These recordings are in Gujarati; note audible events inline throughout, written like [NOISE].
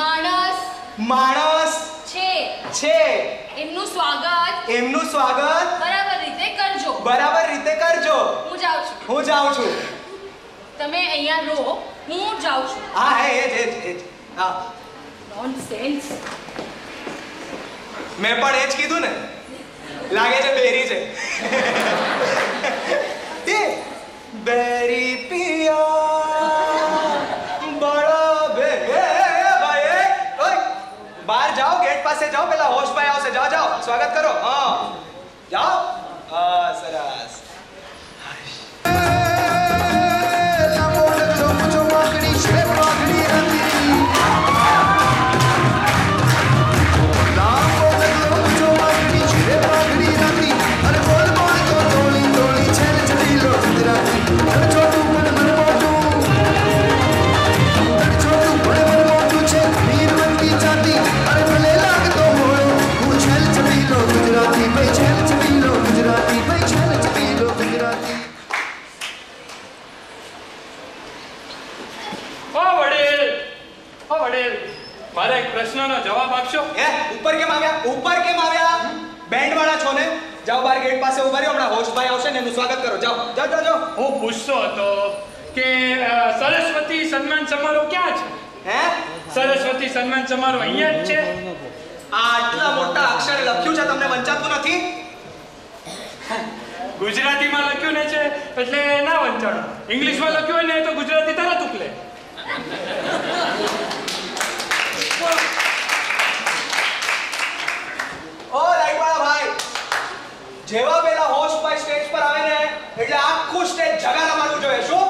માણસ માણસ છે. છે. એમનું સ્વાગત એમનું સ્વાગત બરાબર રીતે કરજો. બરાબર રીતે કરજો. હું જાઉં છું. હું જાઉં છું. તમે અહીંયા રહો. હું જાઉં છું. હા હે એ જ એ. જ, હા. નોનસેન્સ મેં પણ એ જ કીધું ને. લાગે છે બેરી છે. [LAUGHS] એ. બેરી પિયા પાસે જાઓ, પેલા હોશભાઈ ભાઈ આવશે. જાઓ જાઓ. સ્વાગત કરો. હા. જાઓ. હા, સરસ. ઊંચો વાંકડી છે પ્રશ્નનો જવાબ આપશો? એ ઉપર કેમ આવ્યા? ઉપર કેમ આવ્યા? બેન્ડ વાળા છો ને? જાઓ બાર ગેટ પાસે ઊભા રહ્યો. હમણાં હોસ્ટભાઈ આવશે ને એનું સ્વાગત કરો. જાઓ. જાઓ જાઓ જાઓ. હું પૂછતો હતો કે સરસ્વતી સન્માન સમારોહ ક્યાં છે? હે? સરસ્વતી સન્માન સમારોહ અહીંયા જ છે? આ આટલા મોટા અક્ષરે લખ્યું છે તમને વંચાતું નથી? ગુજરાતીમાં લખ્યું ને છે એટલે ના વંચાણો. ઇંગ્લિશમાં લખ્યું હોય ને તો ગુજરાતી તરત ઉકલે ઓ, લાઈટ વાળા ભાઈ. જેવા પેલા હોસ્ટ ભાઈ સ્ટેજ પર આવે ને, એટલે આખું સ્ટેજ જગાના મારવું જોઈએ. શું?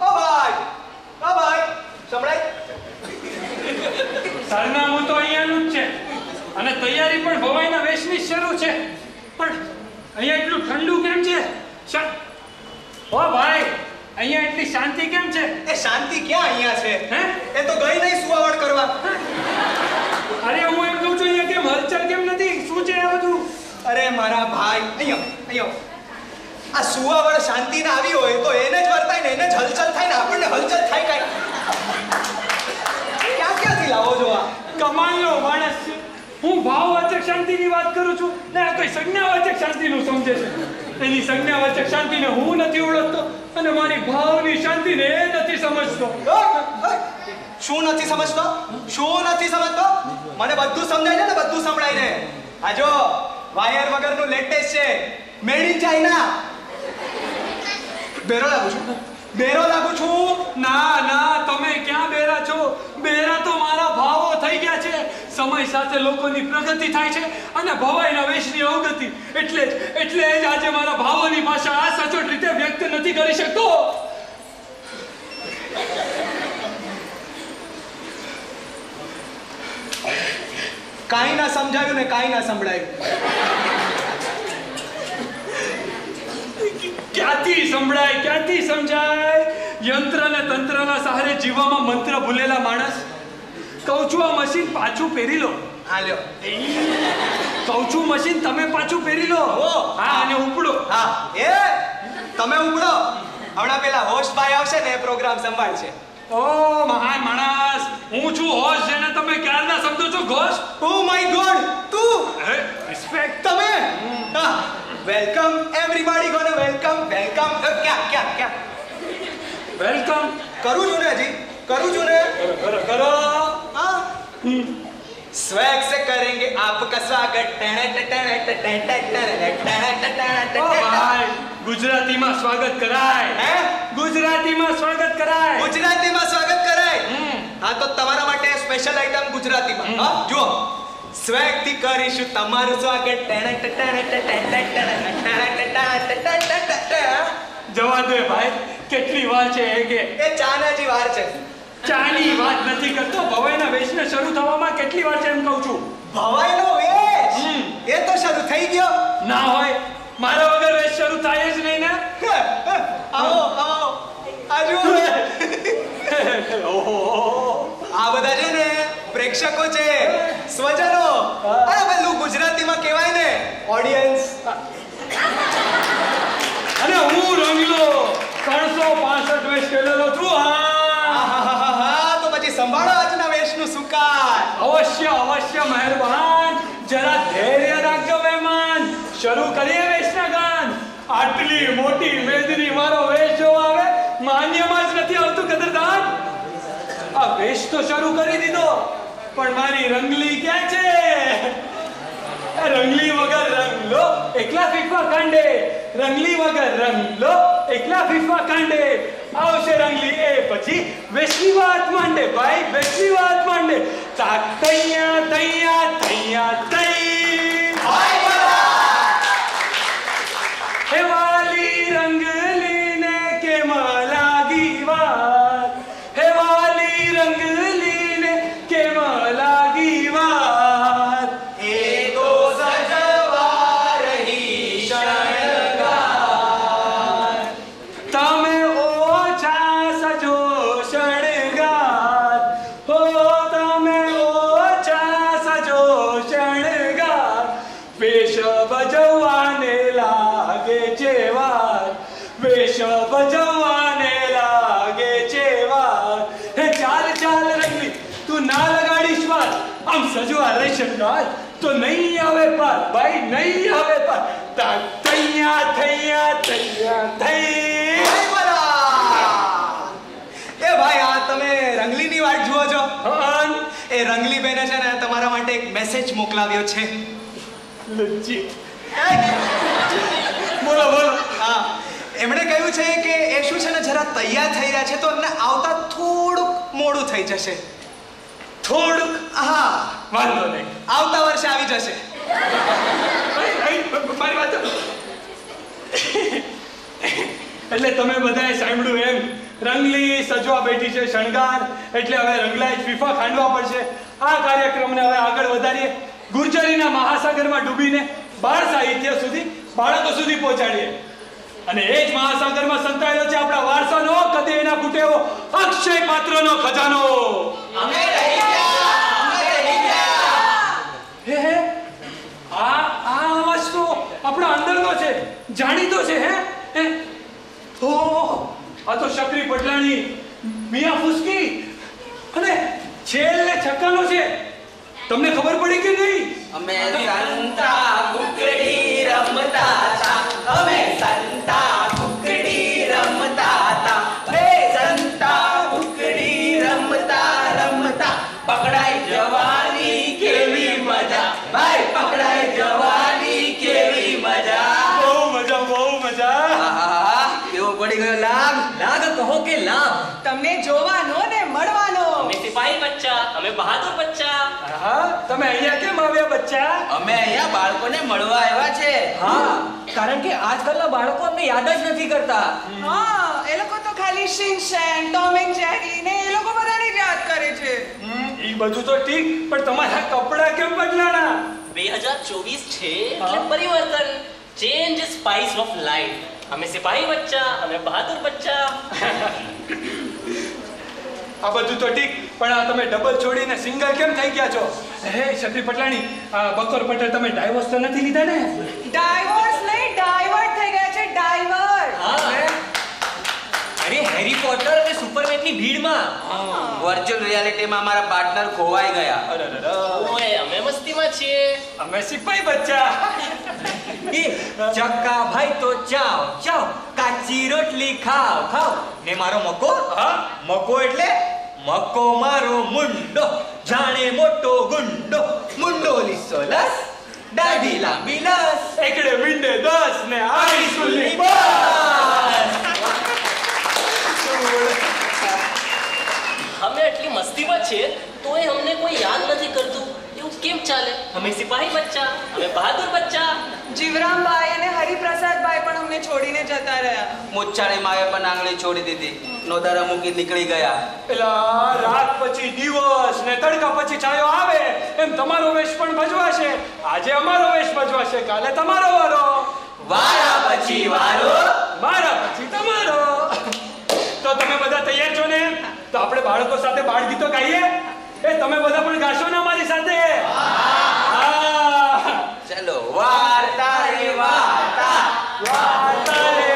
ઓ ભાઈ. ઓ ભાઈ. સંભળાય? સરનામું તો અહીંયાનું જ છે. અને તૈયારી પણ ભવાઈના વેશની શરૂ છે. પણ અહીંયા એટલું ઠંડુ કેમ છે? ઓ ભાઈ. અહીંયા એટલી શાંતિ કેમ છે? એ શાંતિ ક્યાં અહીંયા છે? હે? એ તો ગઈ નહીં સુવાવડ કરવા. અરે હું એમ કહું છું અહીંયા કેમ હલચલ કેમ નથી? શું છે આ બધું? અરે મારા ભાઈ અહીંયા અહીંયા. આ સુવાવડ શાંતિ ના આવી હોય તો એને જ વર્તાય ને એને જ હલચલ થાય ને આપણને હલચલ થાય કાઈ. ક્યાં ક્યાંથી લાવો છો આ? કમાલનો માણસ છે. હું ભાવવાચક શાંતિની વાત કરું છું. ને આ કોઈ સંજ્ઞાવાચક શાંતિનું સમજે છે. એની સંજ્ઞાવાચક શાંતિને હું નથી ઓળખતો. અને મારી ભાવની શાંતિને નથી સમજતો. શું નથી સમજતો? શું નથી સમજતો? મને બધું સમજાય છે ને બધું સંભળાય છે. આ જો વાયર વગરનું લેટેસ્ટ છે. મેડ ઇન ચાઇના બેરો લાગુ છું. બેરો લાગુ છું? ના ના તમે ક્યાં બેરા છો? બેરા તો મારા ભાવો થઈ ગયા છે. સમય સાથે લોકોની પ્રગતિ થાય છે અને ભવાઈના વેશની અવગતિ. એટલે જ એટલે જ આજે મારા ભાવોની ભાષા આ સચોટ રીતે વ્યક્ત નથી કરી શકતો. કાંઈ ના સમજાયું ને કાંઈ ના સંભળાયું. ક્યાંથી સંભળાય ક્યાંથી સમજાય? યંત્ર અને તંત્રના સહારે જીવવામાં મંત્ર ભૂલેલા માણસ કહું છું આ મશીન પાછું પહેરી લો. હા લ્યો. કહું છું મશીન તમે પાછું પહેરી લો. હા અને ઉપડો. હા. એ તમે ઉપડો. હમણાં પેલા હોસ્ટ ભાઈ આવશે ને એ પ્રોગ્રામ સંભાળશે. ઓ મહાન માણસ. હું છું હોશ જેને તમે ક્યારના સમજો છો? ઘોષ. ઓ માય ગોડ તું. રિસ્પેક્ટ તમે? હા. વેલકમ એવરીબોડી ગોને વેલકમ વેલકમ ક્યાં ક્યાં ક્યાં? વેલકમ કરું છું ને હજી? કરું છું ને કરો કરો हाँ स्वैग से करेंगे आपका स्वागत टेणे टेणे टेणे टेणे टेणे ઓ ભાઈ ગુજરાતીમાં સ્વાગત કરાય હે ગુજરાતીમાં સ્વાગત કરાય ગુજરાતીમાં સ્વાગત કરાય હમ. હા તો તમારા માટે સ્પેશિયલ આઈટમ ગુજરાતીમાં હા જુઓ સ્વેગ થી કરીશું તમારું સ્વાગત ટેણે ટેણે ટેણે ટેણે ટેણે જવા દે ભાઈ કેટલી વાર છે એ કે એ ચાના હજી વાર છે ચાની વાત નથી કરતો. ભવાઈના વેશને શરૂ થવામાં કેટલી વાર છે એમ કહું છું? ભવાઈનો વેશ? એ તો શરૂ થઈ ગયો. ના હોય. મારા વગર વેશ શરૂ થાય જ નહીં ને. [LAUGHS] આવો આવો. આ ઓહો. આ બધા છે ને પ્રેક્ષકો છે. સ્વજનો. અરે પેલું ગુજરાતીમાં કહેવાય ને ઓડિયન્સ અને હું રંગલો. ત્રણસો પાસઠ વેશ ખેલેલો છું. હા. સંભાળો આજના વેશનું સુકાન. અવશ્ય અવશ્ય, મહેરબાન. જરા ધૈર્ય રાખજો મહેમાન. શરૂ કરીએ વેશના ગાન. આટલી મોટી મેદની મારો વેશ જોવા આવે, માન્યમાં જ નથી આવતું, કદરદાન. આ વેશ તો શરૂ કરી દીધો, પણ મારી રંગલી ક્યાં છે? રંગલી વગર રંગ લો, એકલા ફીફા કાંડે. રંગલી વગર રંગ લો, એકલા ફીફા કાંડે. આવશે રંગલી. એ પછી વેશની વાત માંડે, ભાઈ વેશની વાત માંડે. તા તૈયા તૈયા તૈયા તૈ. સજવા તો નહીં આવે પાર ભાઈ નહીં આવે પાર. તા તૈયા થૈયા તૈયા થઈ એ ભાઈ આ તમે રંગલીની વાટ જુઓ છો? એ રંગલી બેને છે ને તમારા માટે એક મેસેજ મોકલાવ્યો છે. લજ્જી. બોલો બોલો. હા. એમણે કહ્યું છે કે એ શું છે ને જરા તૈયાર થઈ રહ્યા છે તો એમને આવતા થોડુંક મોડું થઈ જશે. થોડુંક હા વાંધો નહીં. આવતા વર્ષે આવી જશે. મારી વાત એટલે તમે બધાએ સાંભળ્યું એમ રંગલી સજવા બેઠી છે શણગાર એટલે હવે રંગલાઈ ફીફા ખાંડવા પડશે. આ કાર્યક્રમને હવે આગળ વધારીએ. ગુર્જરીના મહાસાગરમાં ડૂબીને બાળ સાહિત્ય સુધી બાળકો સુધી પહોંચાડીએ. અને એ જ મહાસાગરમાં સંતાયેલો છે આપણા વારસાનો કદી એના ફૂટેવો અક્ષય પાત્રનો ખજાનો. હે હે? આ આ અવાજ તો આપણા અંદરનો છે જાણીતો છે હે? હે ઓ આ તો શકરી પટલાણી મિયા ફુસકી અને છેલ્લે છક્કાનો છે. તમને ખબર પડી કે નહીં? અમે સંતા કુકડી રમતા હતા. અમે પડી ગયો. લાભ લાગ કહો કે લાભ. તમને જોવાનો ને મળવાનો. અમે સિપાહી બચ્ચા અમે બહાદુર બચ્ચા. હા તમે અહીંયા કેમ આવ્યા બચ્ચા? અમે અહીંયા બાળકોને મળવા આવ્યા છે. હા કારણ કે આજકાલના બાળકો અમને યાદ જ નથી કરતા. હા એ લોકો તો ખાલી શિનશેન ટોમ એન્ડ જેરી ને એ લોકો બધાને જ યાદ કરે છે. હમ, ઈ બધું તો ઠીક પણ તમારા કપડાં કેમ બદલાણા? બે હજાર ચોવીસ છે એટલે પરિવર્તન ચેન્જ સ્પાઇસ ઓફ લાઈફ અમે સિપાહી બચ્ચા અમે બહાદુર બચ્ચા આ બધું તો ઠીક પણ આ તમે ડબલ છોડીને સિંગલ કેમ થઈ ગયા છો હે છત્રી પટલાણી આ બકોર પટેલ તમે ડાયવોર્સ તો નથી લીધા ને? ડાયવોર્સ નહીં ડાયવર્ટ થઈ ગયા છે ડાયવર્ટ અરે હેરી પોટર અને સુપરમેનની ભીડમાં. વર્ચ્યુઅલ રિયાલિટીમાં મારા પાર્ટનર ખોવાઈ ગયા. ઓય અમે મસ્તીમાં છીએ. અમે સિપાઈ બચ્ચા. એ ચક્કા ભાઈ તો ચાવ ચાવ કાચી રોટલી ખાવ ખાવ. ને મારો મકો? હા? મકો એટલે મકો મારો મુંડો જાણે મોટો ગુંડો. મુંડો લીસો લસ દાઢી લાંબી લસ. એકડે મીંડે દસ ને આડી સુલી એટલી મસ્તીમાં છે તોય અમને કોઈ યાદ નથી કરતું. એવું કેમ ચાલે? અમે સિપાહી બચ્ચા અમે બહાદુર બચ્ચા. જીવરામભાઈ અને હરિપ્રસાદભાઈ પણ અમને છોડીને જતા રહ્યા. મુચ્છાળી માએ પણ આંગળી છોડી દીધી. નોદારા મૂકી નીકળી ગયા. પેલા રાત પછી દિવસ ને તડકા પછી છાયો આવે એમ તમારો વેશ પણ ભજવાશે. આજે અમારો વેશ ભજવાશે કાલે તમારો વારો. વારા પછી વારો. મારા પછી તમારો. તો તમે બધા તૈયાર છો ને? તો આપણે બાળકો સાથે બાળ ગીતો ગાઈએ? એ તમે બધા પણ ગાશો ને અમારી સાથે? હા. ચલો વાર્તા રે વાર્તા. વાર્તા રે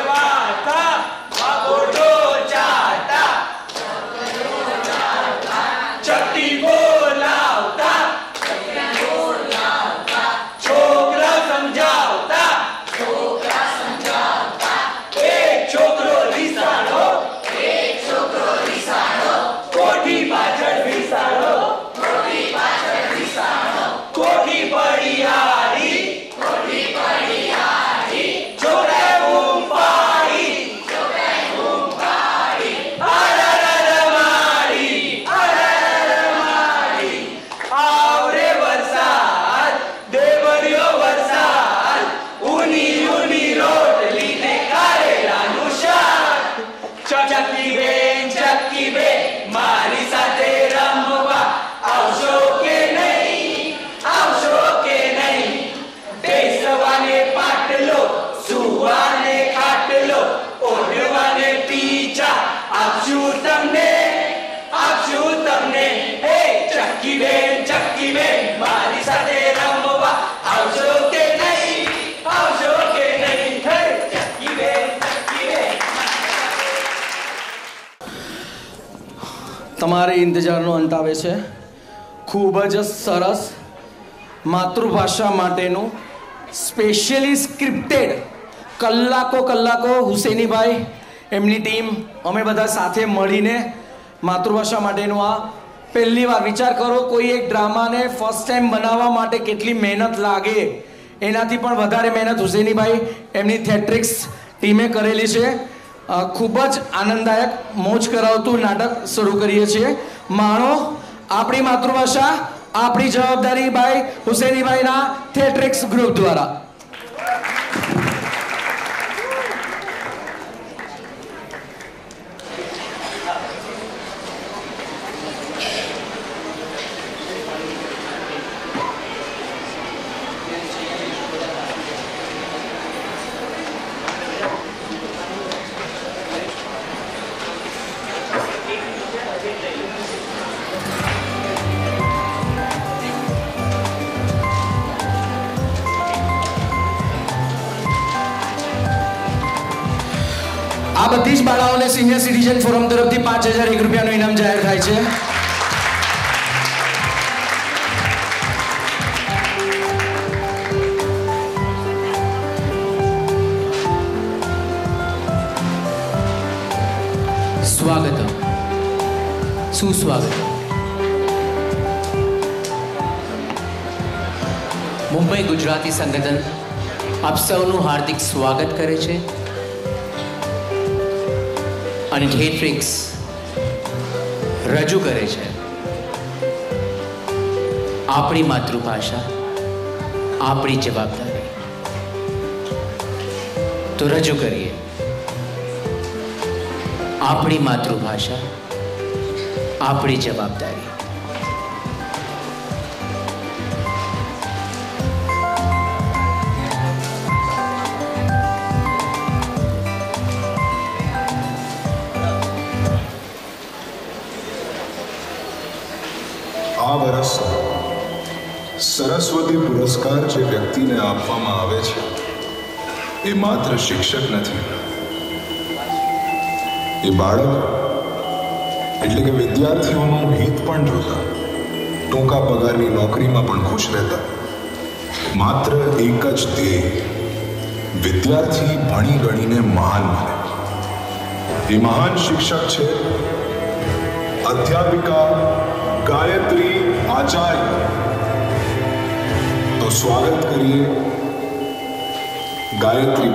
તમારે ઇંતજારનો અંત આવે છે. ખૂબ જ સરસ માતૃભાષા માટેનું સ્પેશિયલી સ્ક્રિપ્ટેડ કલાકો કલાકો હુસેનીભાઈ, એમની ટીમ અમે બધા સાથે મળીને માતૃભાષા માટેનું આ પહેલી વાર વિચાર કરો, કોઈ એક ડ્રામાને ફર્સ્ટ ટાઈમ બનાવવા માટે કેટલી મહેનત લાગે, એનાથી પણ વધારે મહેનત હુસેનીભાઈ એમની થેટ્રિક્સ ટીમે કરેલી છે. ખૂબ જ આનંદદાયક મોજ કરાવતું નાટક શરૂ કરીએ છીએ. માણો, આપણી માતૃભાષા, આપણી જવાબદારી ભાઈ હુસેનીભાઈના થિયેટ્રિક્સ ગ્રુપ દ્વારા. સિનિયર ફોરમ તરફથી પાંચ હજાર એક રૂપિયાનું ઇનામ જાહેર થાય છે. સ્વાગતમ. સુસ્વાગતમ. મુંબઈ ગુજરાતી સંગઠન આપ સૌનું હાર્દિક સ્વાગત કરે છે. અને થિયેટ્રિક્સ રજૂ કરે છે, આપણી માતૃભાષા, આપણી જવાબદારી. તો રજૂ કરીએ. આપણી માતૃભાષા, આપણી જવાબદારી. સરસ્વતી પુરસ્કાર જે વ્યક્તિને આપવામાં આવે છે, એ માત્ર શિક્ષક નથી. એ બાળક, એટલે કે વિદ્યાર્થીઓનું હિત પણ જોતા, ટૂંકા પગારની નોકરીમાં પણ ખુશ રહેતા. માત્ર એક જ ધ્યેય, વિદ્યાર્થી ભણી ગણીને મહાન બને. એ મહાન શિક્ષક છે અધ્યાપિકા ગાયત્રી આચાર્ય તો સ્વાગત કરીએ ગાયત્રી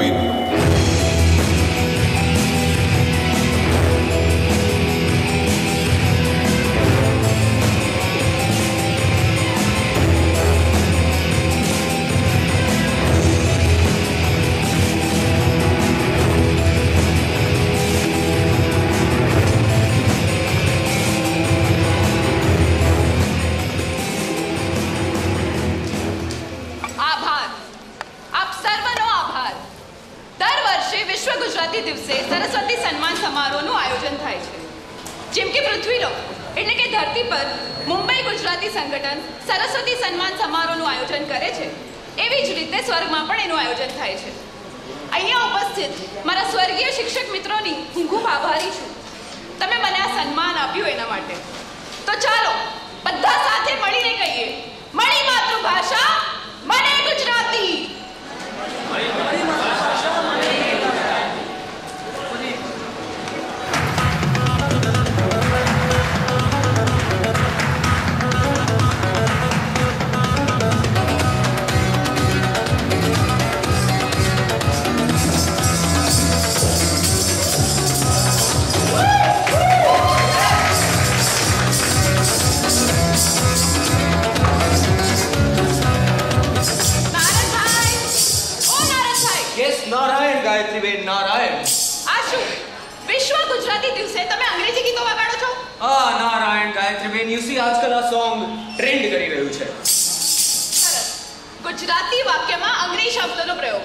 ગુજરાતી વાક્યમાં અંગ્રેજી શબ્દનો પ્રયોગ.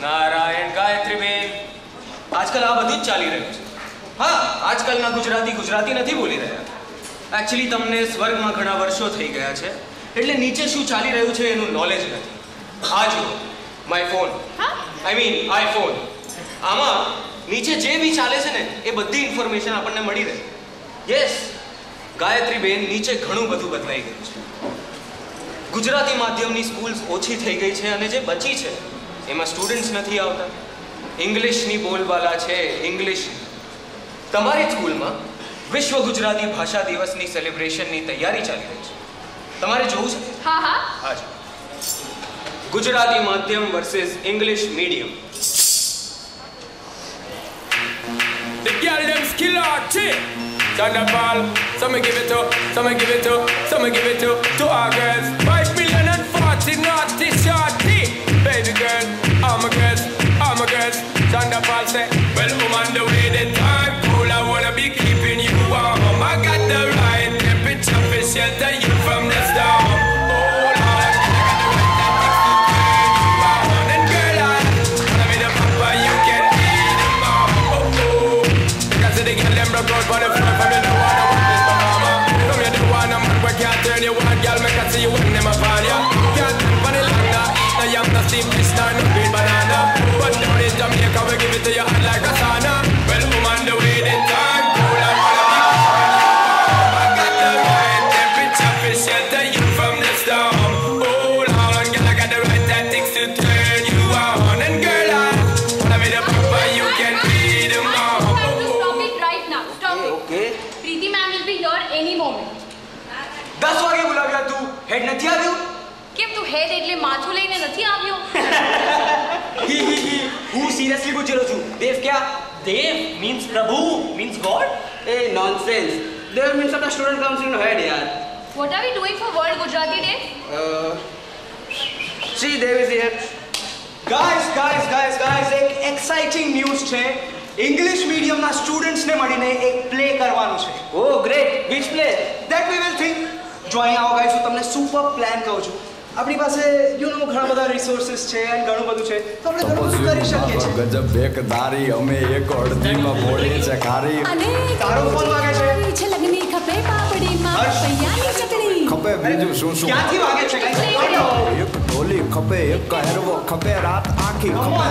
નારાયણ ગાયત્રી બેન આજકાલ આ બધું જ ચાલી રહ્યું છે. હા આજકાલના ગુજરાતી ગુજરાતી નથી બોલી રહ્યા. એકચ્યુઅલી તમને સ્વર્ગમાં ઘણા વર્ષો થઈ ગયા છે. એટલે નીચે શું ચાલી રહ્યું છે એનું નોલેજ નથી. આ જુઓ માય ફોન હા? આઈ મીન આઈફોન આમાં નીચે જે બી ચાલે છે ને એ બધી ઇન્ફોર્મેશન આપણને મળી રહે. યસ ગાયત્રી બેન નીચે ઘણું બધું બદલાઈ ગયું છે. ગુજરાતી માધ્યમની સ્કૂલ્સ ઓછી થઈ ગઈ છે અને જે બચી છે એમાં સ્ટુડન્ટ્સ નથી આવતા. ઇંગ્લિશની બોલબાલા છે ઇંગ્લિશ. તમારી સ્કૂલમાં વિશ્વ ગુજરાતી ભાષા દિવસની સેલિબ્રેશનની તૈયારી ચાલી રહી છે. તમારે જોવું છે? હા હા. હાજી ગુજરાતી માધ્યમ versus English medium The skill out chick. Thunderball, some me give it to, some me give it to, some give it to, to our girls. Naughty, naughty, shorty. Baby girl, I'm a girl, I'm a girl. Chanda Paul said, Well, I'm on the way, the time cool. I wanna be keeping you warm. I got the right temperature for shelter. Dev means Prabhu, means God. A nonsense Dev means student student in head યાર What are we doing for World Gujarati Day? See Dev is here Guys, guys, guys guys એક એક્સાઇટિંગ ન્યૂઝ છે. ઇંગ્લિશ મીડિયમના સ્ટુડન્ટ્સને મળીને એક પ્લે કરવાનું છે. ઓ great which play that we will think જો અહીંયા આવો ગાઈસ હું તમને સુપર પ્લાન કહું છું. આપણી પાસે યુ નો ઘણા બધા રિસોર્સિસ છે અને ઘણું બધું છે. તો આપણે ઘણું બધું કરી શકીએ છીએ. ગજબ બેકદારી અમે એક અડધીમાં બોલીએ છે ખારી. તારો ફોન વાગે છે. છે લગની ખપે પાપડી માં પૈયાની ચટણી ખપે બીજું શું શું? ક્યાંથી વાગે છે? guys? ઢોલી ખપે એક હેરવો ખપે રાત આખી ખપે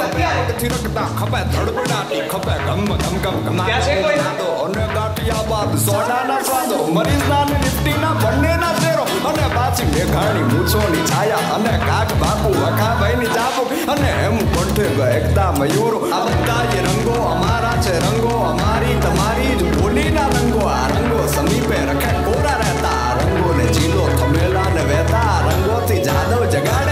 પગથી રખતા ખપે ધડબડાટી ખપે ગમ ગમ ગમ ગમ. ત્યાં છે કોઈ? નાદો અને ગાંઠિયા બાદ સોડાના સ્વાદો મરીઝના અને નિફ્ટીના બંનેના શેરો અને પાછી મેઘાણી મૂછોની છાયા અને કાગ બાપુ અખાભાઈની ચાપુ અને એમ કંઠે એકતા મયુરો. આ બધા જે રંગો અમારા છે રંગો અમારી તમારી જ બોલીના રંગો. આ રંગો સમીપે રખે કોરા રહેતા રંગો રંગોને ચીલો થમેલા ને વહેતા આ जादव जगा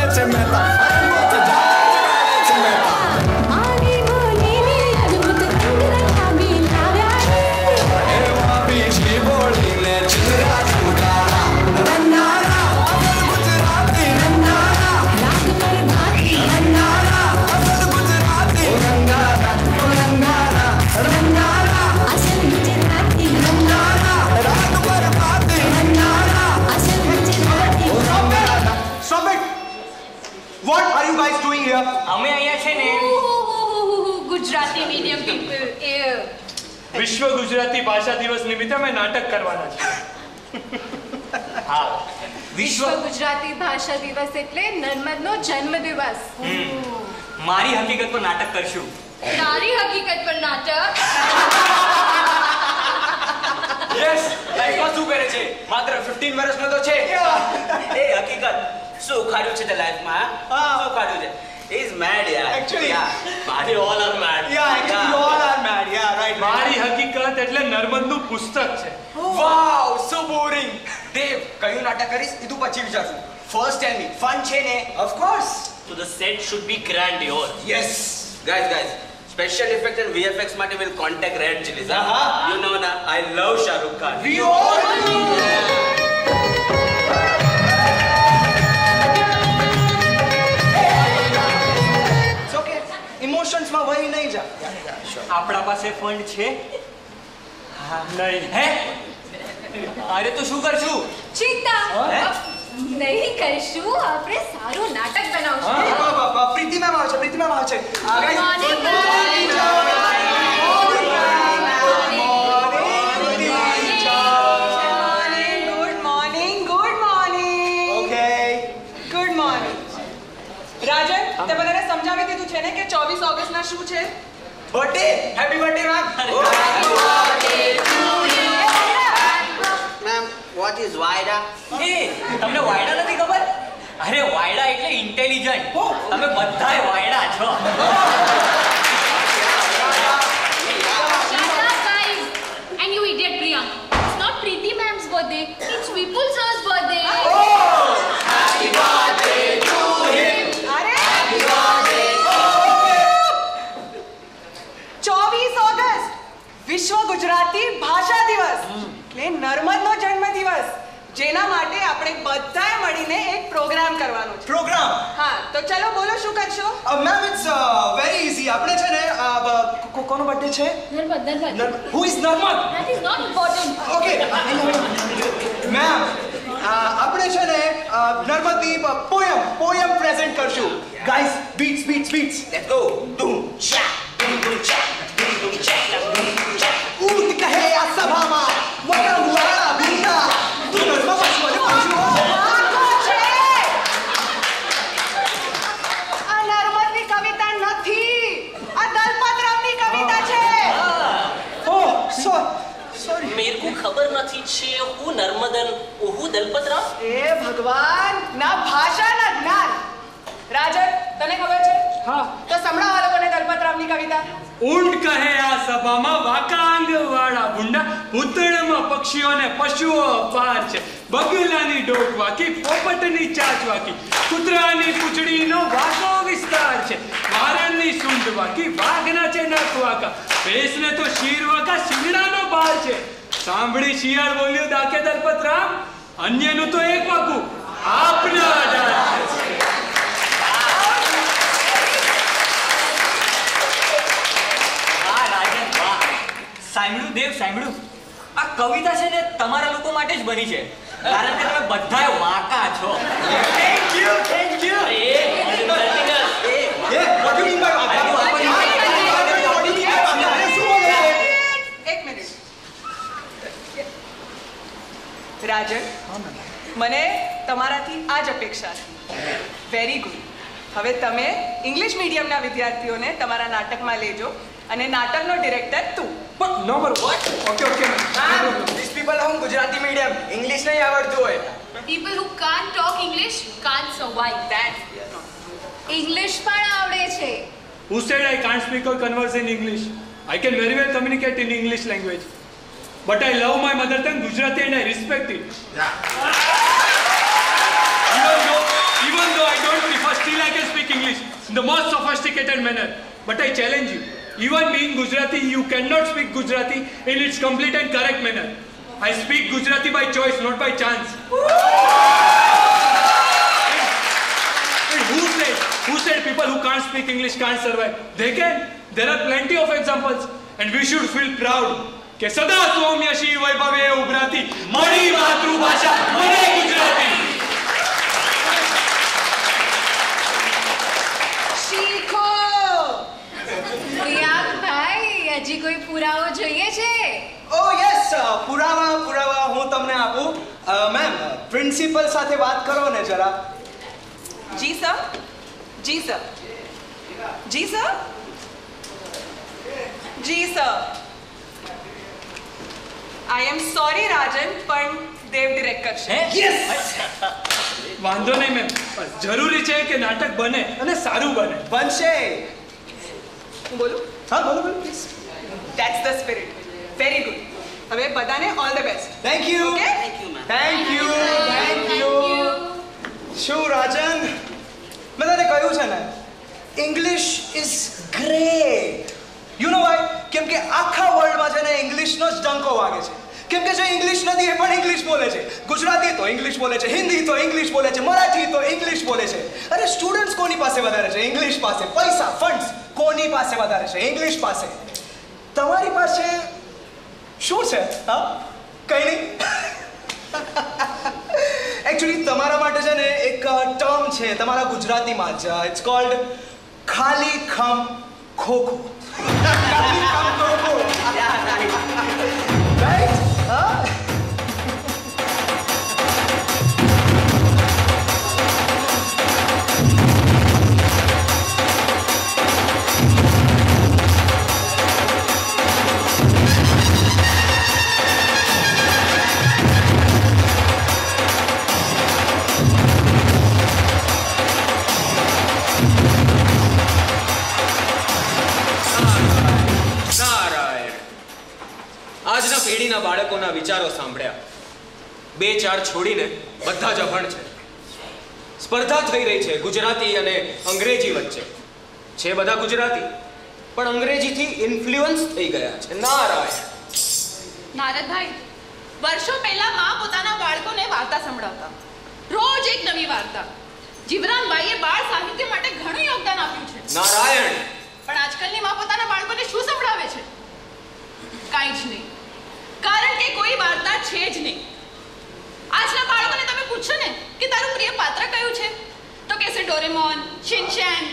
અમે અહીંયા છે ને ગુજરાતી મીડિયમ પીપલ એ વિશ્વ ગુજરાતી ભાષા દિવસ નિમિત્તે અમે નાટક કરવાના છે હા. વિશ્વ ગુજરાતી ભાષા દિવસ એટલે નર્મદનો જન્મ દિવસ મારી હકીકત પર નાટક કરશું. તારી હકીકત પર નાટક? યસ લાઈફમાં શું કરે છે? માત્ર 15 વર્ષનો તો છે. એ હકીકત. શું ખાડ્યું છે તે લાઈફમાં હા. શું ખાડ્યું છે? Is mad, yeah. Actually. મારી all are mad. Yeah, actually, yeah. all are mad. Yeah, right. મારી હકીકત એટલે નર્મદનું પુસ્તક છે વાવ સો boring. દેવ કયું નાટક કરીશ તું પછી વિચારશું ફર્સ્ટ tell me, ફન છે ને Of course. So the set should be grandeur. Yes. Guys, guys, special effect and VFX માટે will contact Red Chillies. You know ના I love Shahrukh Khan We all Emotions માં વહી નહીં જા. આપણા પાસે ફંડ છે. નહીં. હે? અરે તો શું કરશું? ચિંતા. નહીં કરીશું. આપણે સારું નાટક બનાવશું. પ્રીતિ મેમ આવે છે, પ્રીતિ ma'am આવે છે. રાજન તે બધાને સમજાવી દીધું છે ને કે 24 ઓગસ્ટના શું છે? Birthday happy birthday ma'am ma'am what is વાયડા એ તમને વાયડા નથી ખબર? અરે વાયડા એટલે ઇન્ટેલિજન્ટ તમે બધાય વાયડા છો. એટલે જન્મદિવસ. જેના માટે આપણે બધાએ મળીને એક પ્રોગ્રામ કરવાનો છે. પ્રોગ્રામ? હા તો ચલો બોલો શું કરશો? મેમ ઇટ્સ વેરી uh, આપણે છે ને કોનો બર્થડે છે? Narmad, Narmad. Who is is that is not important okay ma'am આપણે છે ને અ, પોયમ પોયમ પ્રેઝન્ટ કરશું. Guys beats beats beats let's go ધૂમ ચા ધૂમ ધૂમ ચા ધૂમ ધૂમ ચા ધૂમ ધૂમ ચા ઊંટ કહે આ સભામાં વગર વાળા ભીંડા તું નર્મા પાછું મને પાછું વાંકો છે આ નર્મદની કવિતા નથી આ દલપતરામની કવિતા છે ઓ સો સોરી मेरे को खबर નથી છે હું નર્મદન હું દલપતરામ એ ભગવાન ના ભાષા ના જ્ઞાન રાજન તને ખબર છે હા તો સંભળાવો આ લોકોને દલપતરામની કવિતા ઊંટ કહે આ સભામાં વાકાંગ વાળા ભૂંડા ભૂતળમાં પક્ષીઓને પશુઓ અપાર છે બગલાની ડોક વાકી પોપટની ચાચ વાકી કૂતરાની પૂંછડીનો વાકો વિસ્તાર છે વારણની સૂંઢ વાકી વાઘના છે નખ વાકા ભેંસને તો શીર વાકા શીંગડાનો બાર છે સાંભળી શિયાળ બોલ્યું દાખે દલપતરામ અન્યનું તો એક વાકું. આપના અઢાર સાંભળ્યું દેવ સાંભળ્યું. આ કવિતા છે ને તમારા લોકો માટે જ બની છે. કારણ કે તમે બધા વાંકા છો. થેન્ક યુ થેન્ક યુ અરે insulting us. એ એ what do you mean by વાંકા? What do you mean by વાંકા? અરે શું બોલે છે? એક મિનિટ રાજન મને તમારાથી આ જ અપેક્ષા હતી વેરી ગુડ હવે તમે ઇંગ્લિશ મીડિયમના વિદ્યાર્થીઓને તમારા નાટકમાં લેજો અને નાટકનો ડિરેક્ટર તું નો બરોબર ઓકે ઓકે ધીસ પીપલ હું ગુજરાતી મીડિયમ ઇંગ્લિશ નહીં આવડતું હોય People who can't talk English can't survive. That English પણ આવડે છે. Who said I can't speak or converse in English? I can very well communicate in English language. But I love my mother tongue Gujarati and I respect it. Even though, even though I don't prefer, still I can speak English in the most sophisticated manner. But I challenge you. Even being Gujarati, you cannot speak Gujarati in its complete and correct manner. I speak Gujarati by choice, not by chance. And who said, who said people who can't speak English can't survive? They can. There are plenty of examples. And we should feel proud. કે સદા સૌમ્ય શી વૈભવે ઉભરાતી મારી માતૃભાષા મને ગુજરાતી. શીખો. પ્રિયાંકભાઈ હજી કોઈ પુરાવો જોઈએ છે? ઓ યસ પુરાવા પુરાવા હું તમને આપું. મેમ પ્રિન્સિપલ સાથે વાત કરો ને જરા. જી સર. જી સર. જી sir. G sir. I am sorry Rajan પણ દેવ ડિરેક્ટ કરશે. વાંધો નહીં મેમ જરૂરી છે કે નાટક બને અને સારું બને. બનશે. બોલો. હા બોલો બોલો. Please that's the spirit very good હવે બધાને all the best thank you okay thank you thank you શું રાજન મેં તને કહ્યું છે ને English is great you know why કેમ કે આખા વર્લ્ડમાં છે ને ઇંગ્લિશનો જ ડંકો વાગે છે. કેમ કે જે ઇંગ્લિશ નથી, એ પણ ઇંગ્લિશ બોલે છે. ગુજરાતી તો ઇંગ્લિશ બોલે છે, હિન્દી તો ઇંગ્લિશ બોલે છે, મરાઠી તો ઇંગ્લિશ બોલે છે. અરે સ્ટુડન્ટ્સ કોની પાસે વધારે છે? ઇંગ્લિશ પાસે. પૈસા ફંડ્સ કોની પાસે વધારે છે? ઇંગ્લિશ પાસે. તમારી પાસે શું છે? હા? કઈ નહીં. [LAUGHS] એકચ્યુઅલી તમારા માટે છે ને એક ટર્મ છે. તમારા ગુજરાતીમાં જ ઇટ્સ કોલ્ડ ખાલી ખમ ખોખો. ખાલી [LAUGHS] ખમ આજના બાળકોના વિચારો સાંભળ્યા. બે ચાર છોડીને બધા જ અભણ છે. સ્પર્ધા થઈ રહી છે ગુજરાતી અને અંગ્રેજી વચ્ચે. છે બધા ગુજરાતી? પણ અંગ્રેજીથી ઇન્ફ્લુઅન્સ થઈ ગયા છે. નારાયણ. નારદભાઈ વર્ષો પહેલા માં પોતાના બાળકોને વાર્તા સંભળાવતા. રોજ એક નવી વાર્તા. જીવરામભાઈએ બાળ સાહિત્ય માટે ઘણું યોગદાન આપ્યું છે. નારાયણ. પણ આજકાલની માં પોતાના બાળકોને શું સંભળાવે છે? કાંઈ જ નહીં. કારણ કે કોઈ વાર્તા છે જ નહીં. આજના બાળકોને તમે પૂછો ને કે તારું પ્રિય પાત્ર કયું છે? તો કહેશે ડોરેમોન, શિનચેન.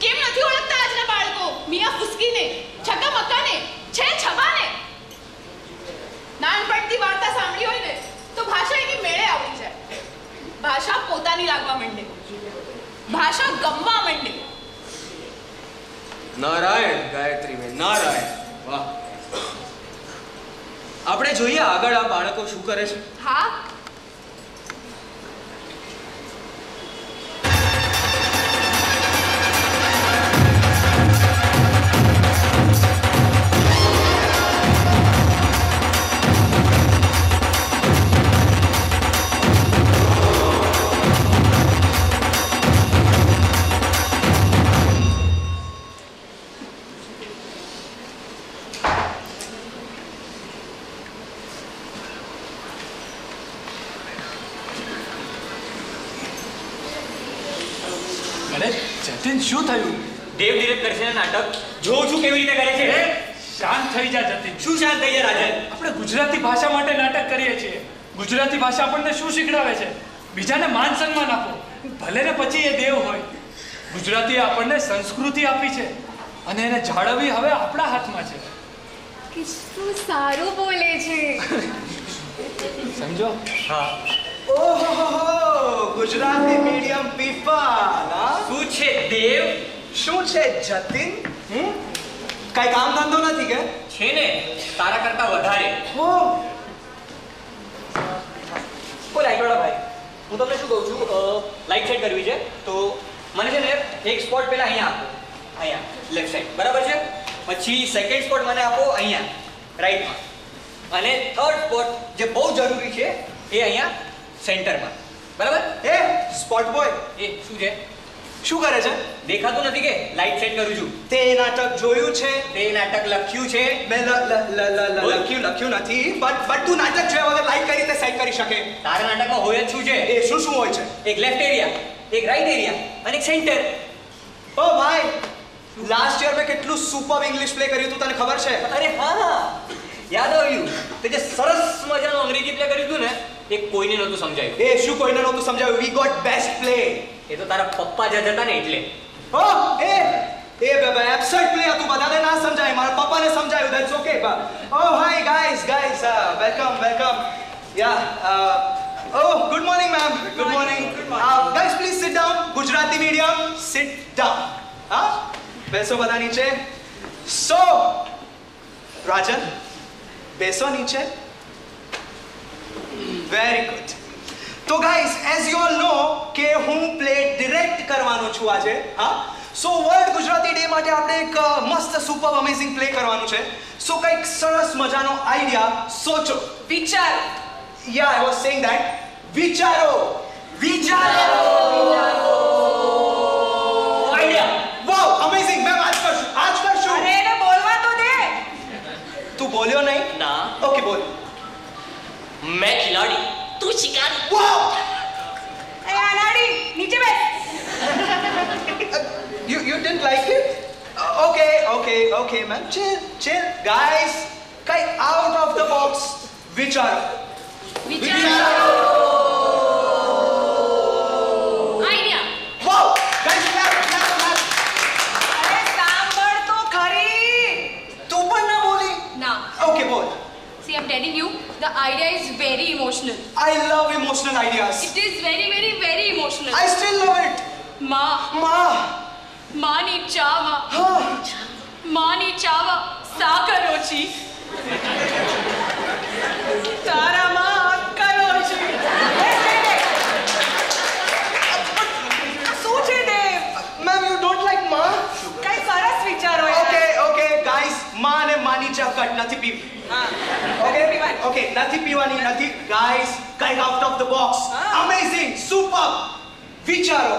કેમ નથી ઓળખતા આજના બાળકો? મિયા ફુસકીને છકા મકાને, છે છબાને? નાનપણથી વાર્તા સાંભળી હોય ને, તો ભાષા એની મેળે આવડી જાય. ભાષા પોતાની લાગવા માંડે. ભાષા ગમવા માંડે. નારાયણ ગાયત્રી નારાયણ. વાહ. આપણે જોઈએ આગળ આ બાળકો શું કરે છે. હા શું થયું? દેવ ડિરેક્ટ કરશે નાટક જોઉં છું કેવી રીતે કરે છે? શાંત થઈ જા જતી. શું શાંત થઈ જાય રાજન આપણે ગુજરાતી ભાષા માટે નાટક કરીએ છીએ. ગુજરાતી ભાષા આપણને શું શીખડાવે છે? બીજાને માન સન્માન આપો. ભલે ને પછી એ દેવ હોય. ગુજરાતીએ આપણને સંસ્કૃતિ આપી છે અને એને જાળવવી હવે આપણા હાથમાં છે. કેટલું સારું બોલે છે. [LAUGHS] સમજો? હા. ઓહો ગુજરાતી મીડિયમ પીપા શું છે દેવ? શું છે જતીન? હમ? કઈ કામ ધંધો નથી કે? છે ને તારા કરતા વધારે. ઓ ઓ લાઈટવાળા ભાઈ. હું તમને શું કહું છું લાઈટ સેટ કરવી છે તો મને છે ને એક સ્પોટ પહેલા અહીંયા આપો. અહીંયા લેફ્ટ સાઈડ બરાબર છે? પછી સેકન્ડ સ્પોટ મને આપો અહીંયા રાઈટમાં અને થર્ડ સ્પોટ જે બહુ જરૂરી છે એ અહીંયા સેન્ટરમાં. બરાબર? એ સ્પોટ બોય. એ શું છે? શું કરે છે? દેખાતું નથી કે લાઈટ સેટ કરું છું. તે નાટક જોયું છે? તે નાટક લખ્યું છે. મેં લખ્યું લખ્યું નથી બટ બટ તું નાટક જોયા વગર લાઈક કરી રીતે સેટ કરી શકે? તારા નાટકમાં હોય જ શું છે? એ શું શું હોય છે? એક લેફ્ટ એરિયા એક રાઈટ એરિયા અને એક સેન્ટર ઓ ભાઈ લાસ્ટ યર મેં કેટલું સુપર ઇંગ્લિશ પ્લે કર્યું હતું તને ખબર છે? અરે હા. યાદ આવ્યું? તે જે સરસ મજાનું અંગ્રેજી પ્લે કર્યું હતું ને એ કોઈને નહોતું સમજાયું. એ શું કોઈને નહોતું સમજાયું? વી ગોટ બેસ્ટ પ્લે એ તો તારા પપ્પા જ હતા ને એટલે. ઓ એ એ બેબા એબ્સર્ટ પ્લે હતું. બધાને ના સમજાય. મારા પપ્પાને સમજાયું. That's okay oh hi guys guys welcome welcome yeah oh good morning ma'am good morning guys please sit down Gujarati medium sit down હા બેસો બધા નીચે. સો રાજન બેસો નીચે. વેરી ગુડ તો guys as you all know કે હું પ્લે ડિરેક્ટ કરવાનો છું આજે હા? સો વર્લ્ડ ગુજરાતી ડે માટે આપણે એક મસ્ત સુપર અમેઝિંગ પ્લે કરવાનું છે. સો કંઈક સરસ મજાનો આઈડિયા સોચો. વિચાર. Yeah I was saying that વિચારો. વિચારો. આઈડિયા વાવ અમેઝિંગ મેમ આજ કરશું. આજ કરશું. અરે એને બોલવા તો દે. તું બોલ્યો નહીં? ના. ઓકે બોલ. मैं खिलाड़ी तू शिकारी वाह अनाड़ी नीचे बैठ you you didn't like it okay okay okay ma'am chill chill guys कई आउट ऑफ द बॉक्स विचारो विचारो idea is very emotional. I love emotional ideas. It is very, very, very emotional. I still love it. Ma. Ma. Ma ni chava. Huh. Ma ni chava. Sakarochi. Tara માં અને માની ચા કટ નથી પીવી. હા. ઓકે પીવાની. નથી પીવાની નથી. ગાઈસ કંઈક આઉટ ઓફ ધ બોક્સ હા. અમેઝિંગ સુપર વિચારો.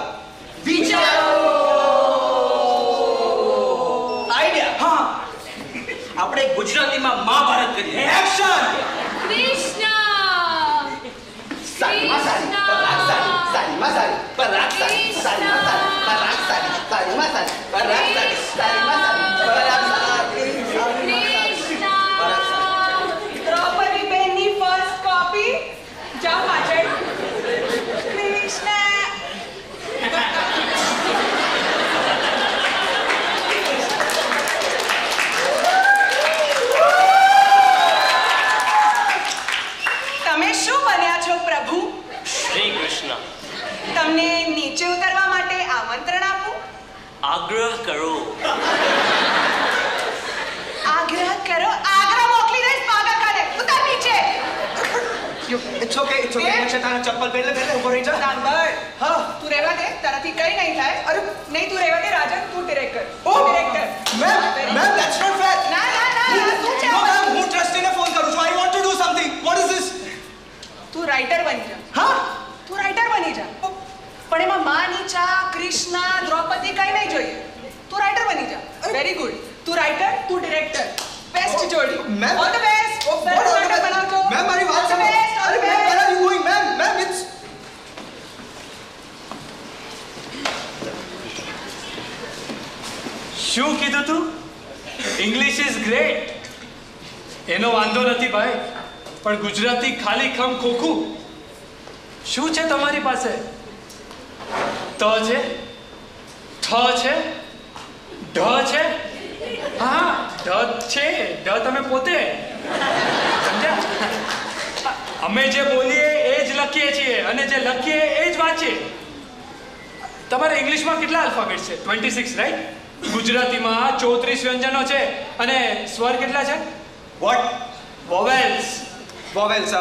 વિચારો. આઈડિયા હા. આપણે ગુજરાતીમાં મહાભારત કરીએ. એક્શન કૃષ્ણ. સારી સારી. સારી. સારી સારીમાં સારી. પરાગ સારી. સારીમાં સારી. સારી. કરો. આગ્રહ કરો આગ્રહ મોકલી દઈશ પાગલ કરે ઉતર નીચે. ઇટ્સ ઓકે ઇટ્સ ઓકે મને તારા ચપ્પલ પહેરલે પહેરલે ઊભો રહી જા. સાંભળ હ. તું રહેવા દે તારાથી કઈ નહીં થાય. અરે નહીં તું રહેવા દે રાજન તું director oh director ma'am ma'am that's not fair ના ના ના શું છે નો મેમ હું ટ્રસ્ટીને ફોન કરું છું. I want to do something what is this તું રાઇટર બની જા. હા? તું રાઇટર બની જા. પણ એમાં મા નીચા કૃષ્ણા દ્રૌપદી કઈ નહીં જોઈએ. તું રાઇટર બની जा વેરી ગુડ तू રાઇટર तू ડિરેક્ટર बेस्ट जोड़ी મેમ ऑल द बेस्ट સરસ बेस्ट राइटर મેમ तो मैम All बात સાંભળો. अरे all અરે the ma'am best. Ma'am ma'am it's શું કીધું તું? ઇંગ્લિશ ઇઝ ગ્રેટ એનો વાંધો નથી ભાઈ. પણ ગુજરાતી ખાલી ખમ ખોખું. શું છે તમારી પાસે? ત છે? ઠ છે? ઢ છે? હા. ઢ છે? ઢ તમે પોતે? સમજ્યા? અમે જે બોલીએ એ જ લખીએ છીએ અને જે લખીએ એ જ વાંચીએ. તમારે ઇંગ્લિશમાં કેટલા આલ્ફાબેટ છે? ટ્વેન્ટી સિક્સ રાઈટ ગુજરાતીમાં ચોત્રીસ વ્યંજનો છે અને સ્વર કેટલા છે? What vowels vowels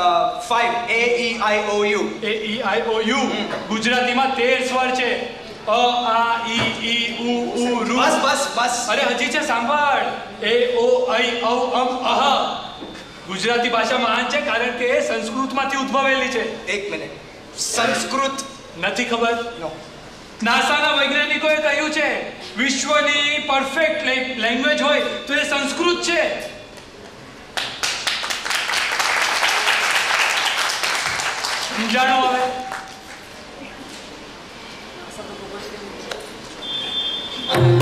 five A E I O U A E I O U ગુજરાતીમાં તેર સ્વર છે. અ આ ઈ ઈ ઉ ઉ રુ. બસ બસ બસ. અરે હજી છે સાંભળ. એ ઓ ઐ ઔ અમ અહ. ગુજરાતી ભાષા મહાન છે કારણ કે એ સંસ્કૃતમાંથી ઉદ્ભવેલી છે. એક મિનિટ. સંસ્કૃત. નથી ખબર? નો નાસાના વૈજ્ઞાનિકોએ કહ્યું છે વિશ્વની પરફેક્ટ લેંગ્વેજ હોય તો એ સંસ્કૃત છે. સમજાણો હવે? શું [LAUGHS]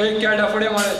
એ ક્યાં ડફડે મારે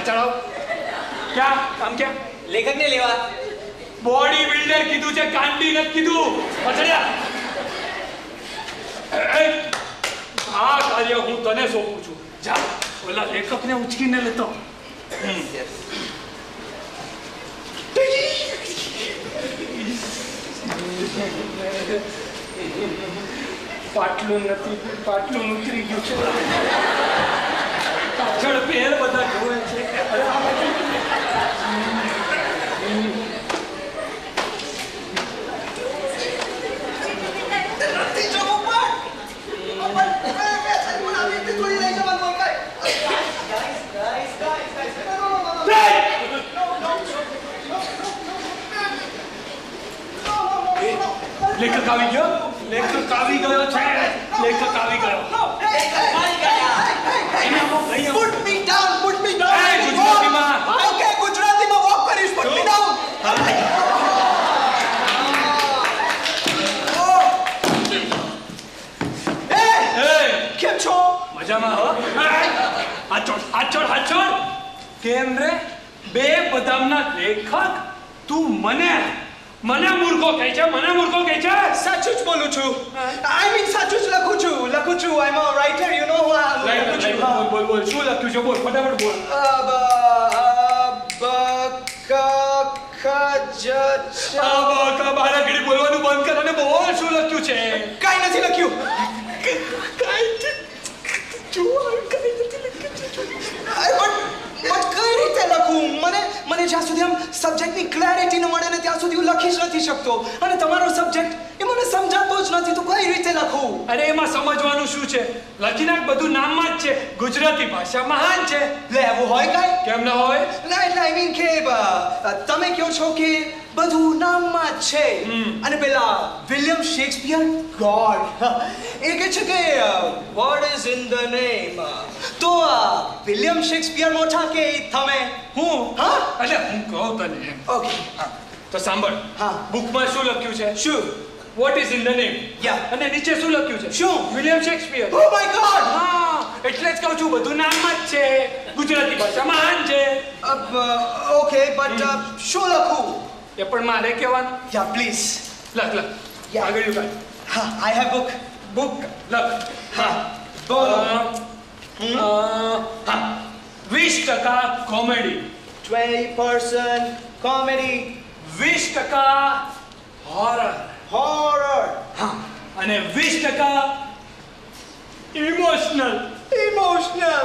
પાછળ આવ, પાછળ આવ. ક્યાં? કામ ક્યાં? લેખકને લેવા. બોડી બિલ્ડર કીધું છે કાંડી નથી કીધું. પછડ્યા આ કાર્ય હું તને સોંપું છું. જા. ઓલા લેખકને ઉચકીને લેતો. પાટલું નથી પાટલું ઉતરી ગયું છે. પાછળ પેર બધા જોવે છે અરે આ બાજુ. લેખક આવી ગયો લેખક આવી ગયો છે લેખક આવી ગયો Put me down, put me down. Hey, ગુજરાતીમાં. Okay, ગુજરાતીમાં walk કરીશ. Put me down. એ કેમ છો મજામાં હો? છોડ હાથ છોડ કેમ રે બે બદામના લેખક તું મને મને મૂર્ખો કહે છે મને મૂર્ખો કહે છે. સાચું જ બોલું છું. આઈ મીન સાચું જ લખું છું. લખું છું. આઈ એમ અ રાઇટર યુ નો હું લખું છું બોલ બોલ બોલ. શું લખ્યું છે? બોલ ફટાફટ બોલ. બોલવાનું બંધ કર અને બોલ શું લખ્યું છે? કાંઈ નથી લખ્યું. [LAUGHS] અરે પણ પણ કઈ રીતે લખું? મને મને જ્યાં સુધી આમ સબ્જેક્ટની ક્લેરિટી ન મળે ને ત્યાં સુધી હું લખી જ નથી શકતો. અને તમારો સબ્જેક્ટ એ મને સમજાતો જ નથી તો કઈ રીતે લખું? અરે એમાં સમજવાનું શું છે? લખી નાખ બધું નામમાં જ છે. ગુજરાતી ભાષા મહાન છે. લે એવું હોય કાંઈ? કેમ ન હોય? ના એટલે આઈ મીન કે તમે કહો છો કે બધું નામમાં જ છે. અને પેલા વિલિયમ શેક્સપિયર? ગોડ એ કહે છે કે word is in the name તો વિલિયમ શેક્સપિયર મોટા કે તમે? હું? હા? એટલે હું કહું તને ઓકે તો સાંભળ. હા. બુકમાં શું લખ્યું છે? શું? What is in the name yeah અને નીચે શું લખ્યું છે? શું? William Shakespeare. O my God હા એટલે જ કહું છું બધું નામમાં જ છે. ગુજરાતી ભાષામાં આન છે. ઓકે બટ શું લખું? એ પણ મારે કહેવાનું? યા પ્લીઝ લખ લખ યા આગળ કાઢ હા આઈ હેવ બુક બુક લખ હા. બોલો. હા. વીસ ટકા કોમેડી. ટ્વેન્ટી પર્સન્ટ કોમેડી વીસ ટકા હોરર હોરર અને વીસ ટકા ઇમોશનલ ઇમોશનલ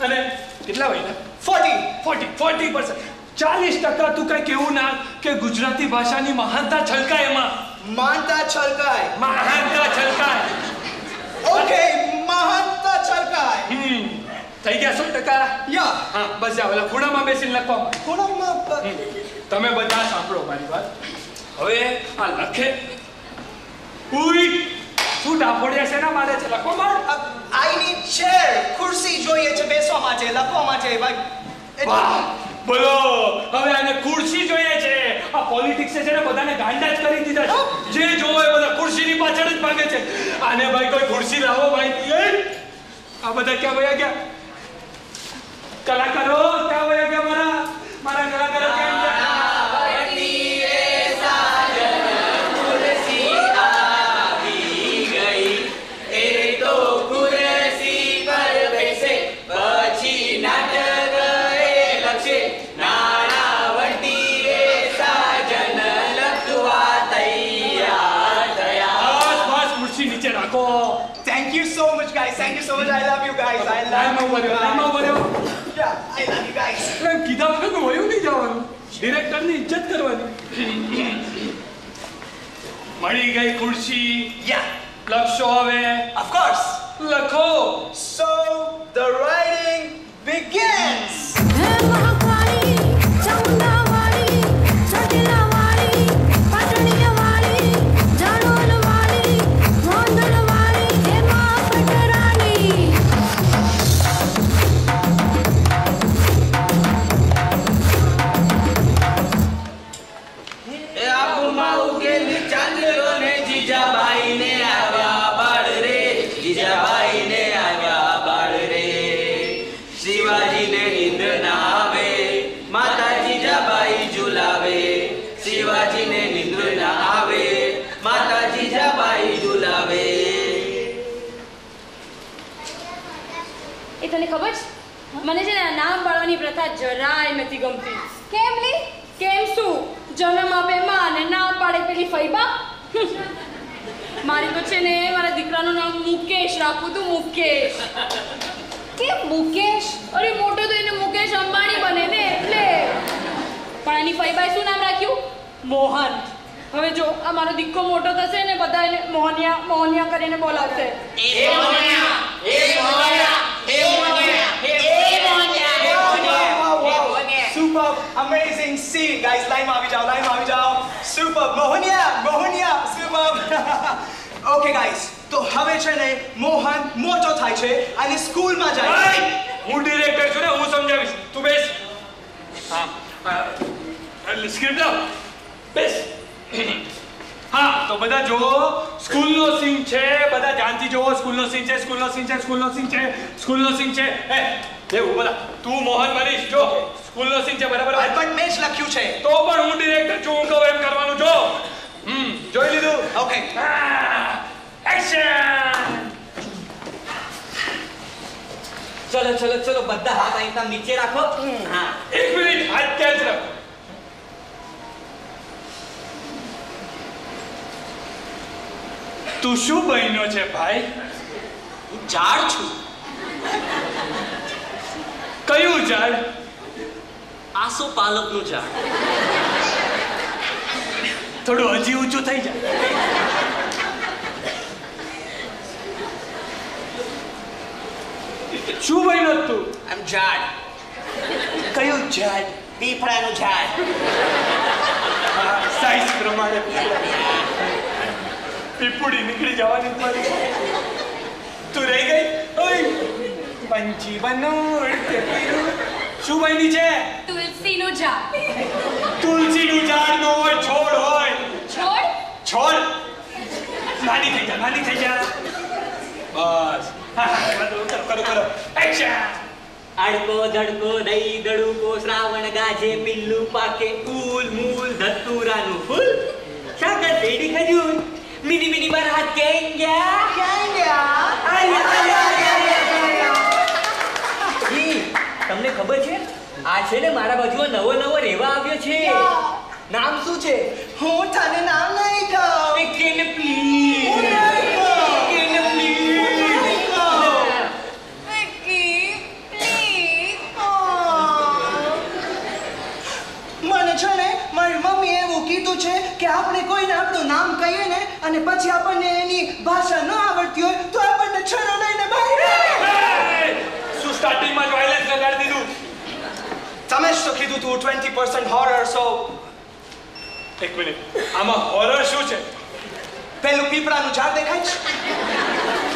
અને કેટલા હોય ફોર્ટી ફોર્ટી ફોર્ટી પર્સન્ટ ચાલીસ ટકા તું કઈ કેવું ના કે ગુજરાતી ભાષાની મહાનતા છલકાય એમાં? માનતા છલકાય. મહાનતા છલકાય. ઓકે મહાનતા છલકાય. હમ થઈ ગયા સો ટકા? યા. હા બસ જા ઓલા ખૂણામાં બેસીને લખવા ખૂણામાં તમે બધા સાંભળો મારી વાત. હવે આ લખે. ઉઈ શું ડાફોડિયા છે ના મારે છે? લખવા માંડ આઈ નીડ ચેર ખુરશી જોઈએ છે બેસવા માટે લખવા માટે ભાઈ. વાહ. બોલો, હવે આને ખુરશી જોઈએ છે. આ પોલિટિક્સે છે ને બધાને ગાંડા જ કરી દીધા છે. જે જોવો એ બધા ખુરશીની પાછળ જ ભાગે છે. આને ભાઈ કોઈ ખુરશી લાવો ભાઈ! આ બધા ક્યાં વયા ગયા? કલાકારો, ક્યાં વયા ગયા મારા? મારા કલાકારો ક્યાં લાઈનમાં ઊભા રહ્યો, ઊભા રહ્યો. આઈ લવ યુ ગાઈસ એમ કીધા વગરનું વયું નહીં જવાનું ડિરેક્ટરની ઇજ્જત કરવાની મળી ગઈ ખુરશી યા લખશો હવે ઓફ કોર્સ લખો સો the writing begins. તને ખબર છે? મને છે ને નામ પાડવાની પ્રથા જરાય નથી ગમતી. કેમ લી? કેમ શું? જન્મ આપે માં અને નામ પાડે પેલી ફૈબા મારી તો છે ને મારા દીકરાનું નામ મુકેશ રાખવું તું મુકેશ. કેમ મુકેશ? અરે મોટો તો એને મુકેશ અંબાણી બને ને એટલે. પણ આની ફૈબાએ શું નામ રાખ્યું? મોહન. હવે જો આ મારો દીકરો મોટો થશે ને બધા એને મોહનિયા મોહનિયા કરીને બોલાવશે. Super amazing scene, guys. Line માં આવી જાઓ, માં આવી જાઓ. Super Mohaniya, Mohaniya, super. [LAUGHS] Okay, guys. તો હવે છે ને મોહન મોટો થાય છે અને સ્કૂલમાં જાય છે. હું ડિરેક્ટર છું ને હું સમજાવીશ તું બેસ હા સ્ક્રિપ્ટ લાવ બેસ હા તો બધા જો સ્કૂલનો સીન છે બધા ધ્યાનથી જોવો સ્કૂલનો સીન છે સ્કૂલનો સીન છે સ્કૂલનો સીન છે સ્કૂલનો સીન છે એ તું મોહન બનીશ. જો સ્કૂલનો સીન છે બરાબર? પણ મેં જ લખ્યું છે. તો પણ હું ડિરેક્ટર છું હું કહું એમ કરવાનું જો. હમ જોઈ લીધું? ઓકે એક્શન ચલો ચલો ચલો બધા હાથ અહીં નીચે રાખો. હા. એક મિનિટ હાથ ત્યાં જ રાખો તું શું બન્યો છે ભાઈ? હું ઝાડ છું. કયું ઝાડ? આસો પાલકનું ઝાડ. થોડું હજી ઊંચું થઈ જાય. શું બન્યો તું આમ ઝાડ. કયું ઝાડ? પીપળાનું ઝાડ. સાઈઝ પ્રમાણે. પીપુડી નીકળી જવાની તું રહી ગઈ? ઓય! પંછી બનું શું બની છે? તુલસીનું ઝાડ. તુલસીનું ઝાડ નો હોય છોડ હોય. છોડ? છોડ? નાની થઈ જા નાની થઈ જા. બસ. હા, હા, કરો કરો કરો. એક્શન અડકો ધડકો દઈ દડુકો શ્રાવણ ગાજે પિલ્લુ પાકે કુલ મૂલ ધતુરાનું ફૂલ. સાગર શેરડી ખજૂર મિની મિની બાર હાથ કેંગ્યા ગયા? કેમ ગયા? આયા આયા આયા. તમને ખબર છે? આ છે ને મારા બાજુમાં નવો નવો રહેવા આવ્યો છે. નામ શું છે? હું તને નામ નહીં કહું. કેન પ્લીઝ આમાં હોરર શું છે પેલું પીપળાનું ઝાડ દેખાય છે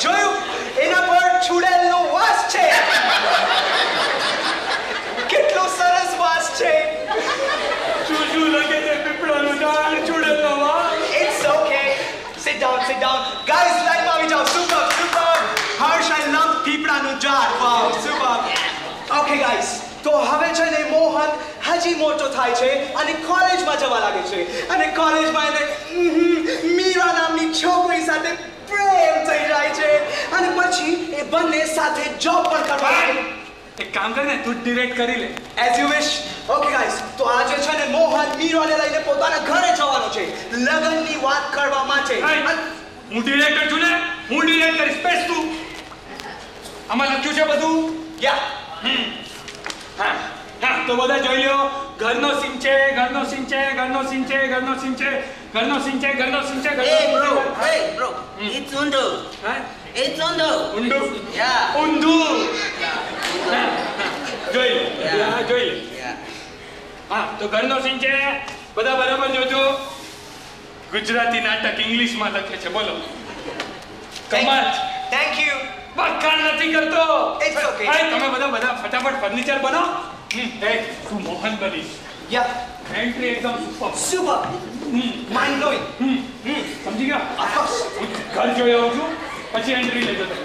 જોયું એના પર છુડેલનો વાસ છે કેટલો સરસ વાસ છે શું શું લાગે છે પીપળાનું ઝાડ ચૂડેલનો વાસ It's okay. Sit down, sit down. Guys, લાઈનમાં આવી જાઓ. Super, super. Harsh, I love પીપળાનું ઝાડ. Wow, super. Okay, ગાઈસ તો હવે છે ને મોહન હજી મોટો થાય છે અને કોલેજમાં જવા લાગે છે. અને કોલેજમાં એને મીરા નામની છોકરી સાથે પ્રેમ થઈ જાય છે. અને પછી એ બંને સાથે જોબ પણ કરવા લાગે એક કામ કર ને તું ડિરેક્ટ કરી લે. As you wish okay guys તો આજે છે ને મોહન મીરાને લઈને પોતાના ઘરે જવાનો છે. લગનની વાત કરવા માટે હું ડિરેક્ટર છું ને. હું ડિરેક્ટર સ્પેસ તું. આમાં લખ્યું છે બધું? યા હમ. હા હા તો બધા જોઈ લ્યો. ઘરનો છે ઘરનો છે ઘરનો છે ઘરનો છે ઘરનો છે ઘરનો સિંચે ઘરનો એ બ્રો bro, બ્રો hey ઉંડો it's Undu. ઉંડો ઉંડો યા. હા, હા. જોઈ લે. હા જોઈ લે હા તો ઘરનો છે. બધા બરાબર જોજો. ગુજરાતી નાટક ઇંગ્લિશમાં લખે છે બોલો. કમાલ. થેન્ક યુ બખાણ નથી કરતો. ઇટ્સ ઓકે હા, તમે બધા બધા ફટાફટ ફર્નિચર બનો હમ, એ તું મોહન બની. યા એન્ટ્રી એકદમ super super mind blowing hmm. સમજી ગયા? હું ઘર જોઈ આવું છું પછી એન્ટ્રી લેજો તમે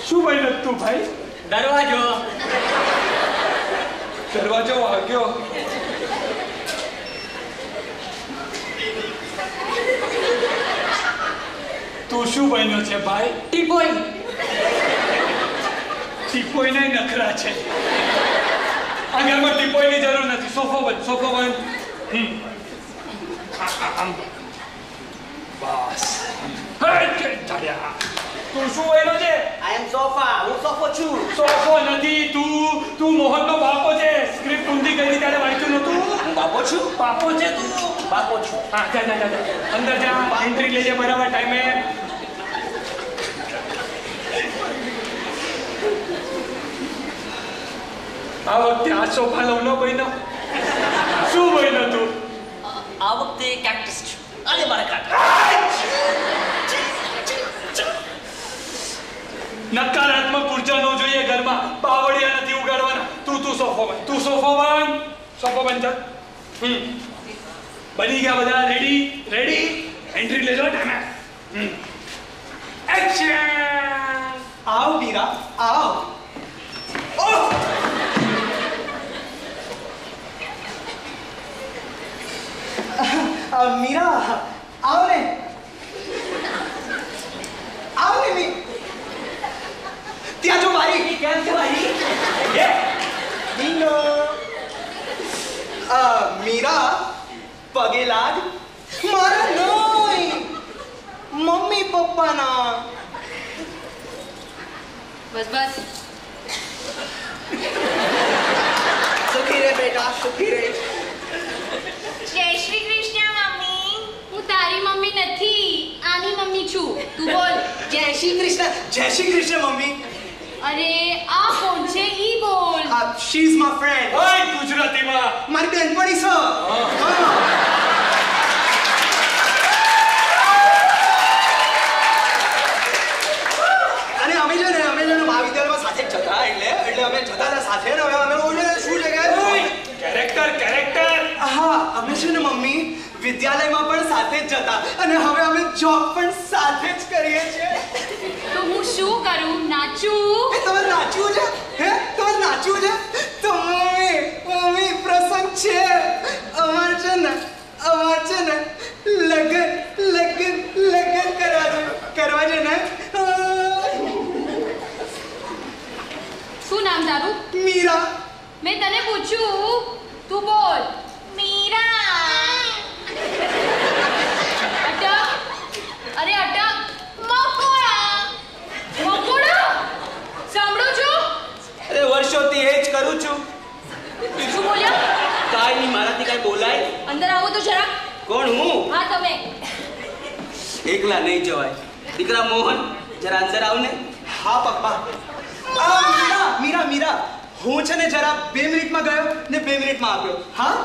શું ભાઈ તું ભાઈ? દરવાજો. દરવાજો વાગ્યો. તું શું બન્યો છે ભાઈ? ટીપોઈ ટીપોઈ ને નખરા છે. આ ઘરમાં ટીપોઈની જરૂર નથી. સોફો બન સોફો બન આમ. બસ. હે, ચાલ્યા. તું શું બન્યો છે આઈ am sofa. હું સોફો છું. સોફો નથી તું તું મોહનનો બાપો છે સ્ક્રિપ્ટ ઊંધી ગઈ ત્યારે વાંચ્યું નતું હું બાપો છું. બાપો છે તું બાપો છું. હા જા જા જા જા. અંદર જા એન્ટ્રી લેજે બરાબર ટાઈમે આ વખતે આ સોફા લવનો બન્યો શું બન્યો તું આ વખતે કેક્ટસ છું અરે મારા કાકા નકારાત્મક ઊર્જા ન જોઈએ ઘરમાં. બાવળિયા નથી ઉગાડવાના. તું તું સોફો બન તું સોફો બન સોફો બન ચાલ. હમ. બની ગયા બધા. રેડી રેડી એન્ટ્રી લેજો ટાઈમે હમ. એક્શન આવ મીરા. આવ. ઓહ! મીરા આવ ને. આવ ને ત્યાં જો મારી કેમ છે ભાઈ? એ! મીનો અ, મીરા પગે લાગ મારા નહીં મમ્મી પપ્પાના. બસ બસ. સુખી રે બેટા સુખી રે. જય શ્રી કૃષ્ણ મમ્મી. હું તારી મમ્મી નથી આની મમ્મી છું. તું બોલ. જય શ્રી કૃષ્ણ જય શ્રી કૃષ્ણ મમ્મી. અરે આ કોણ છે? ઈ બોલ. શી ઇઝ માય ફ્રેન્ડ ઓય ગુજરાતીમાં. મારી બેનપણી છે. અને અમે છે ને અમે છે ને મહાવિદ્યાલયમાં સાથે જ જતા એટલે એટલે અમે જતા હતા સાથે ને હવે અમે શું છે કે? કેરેક્ટર કેરેક્ટર હા અમે છે ને મમ્મી વિદ્યાલયમાં પણ સાથે જ જતા અને હવે અમે જોબ પણ સાથે જ કરીએ છીએ. તો હું શું કરું? નાચું? એ તમે નાચવું છે? હે? તમે નાચવું છે? તો મમ્મી મમ્મી પ્રસંગ છે. અમાર છે ને અમાર છે ને લગન લગન લગન કરવા છે. કરવા છે ને? શું નામ તારું? મીરા. મેં તને પૂછ્યું. તું બોલ. વર્ષોથી એ જ કરું છું. શું બોલ્યા? કાઈ નહીં મારાથી કાંઈ બોલાય? અંદર આવો તો જરા કોણ હું? હા તમે. એકલા નહીં જવાય. દીકરા મોહન જરા અંદર આવ ને હા પપ્પા. મીરા મીરા મીરા. હું છે ને જરા બે મિનિટમાં ગયો ને બે મિનિટમાં આવ્યો. હા?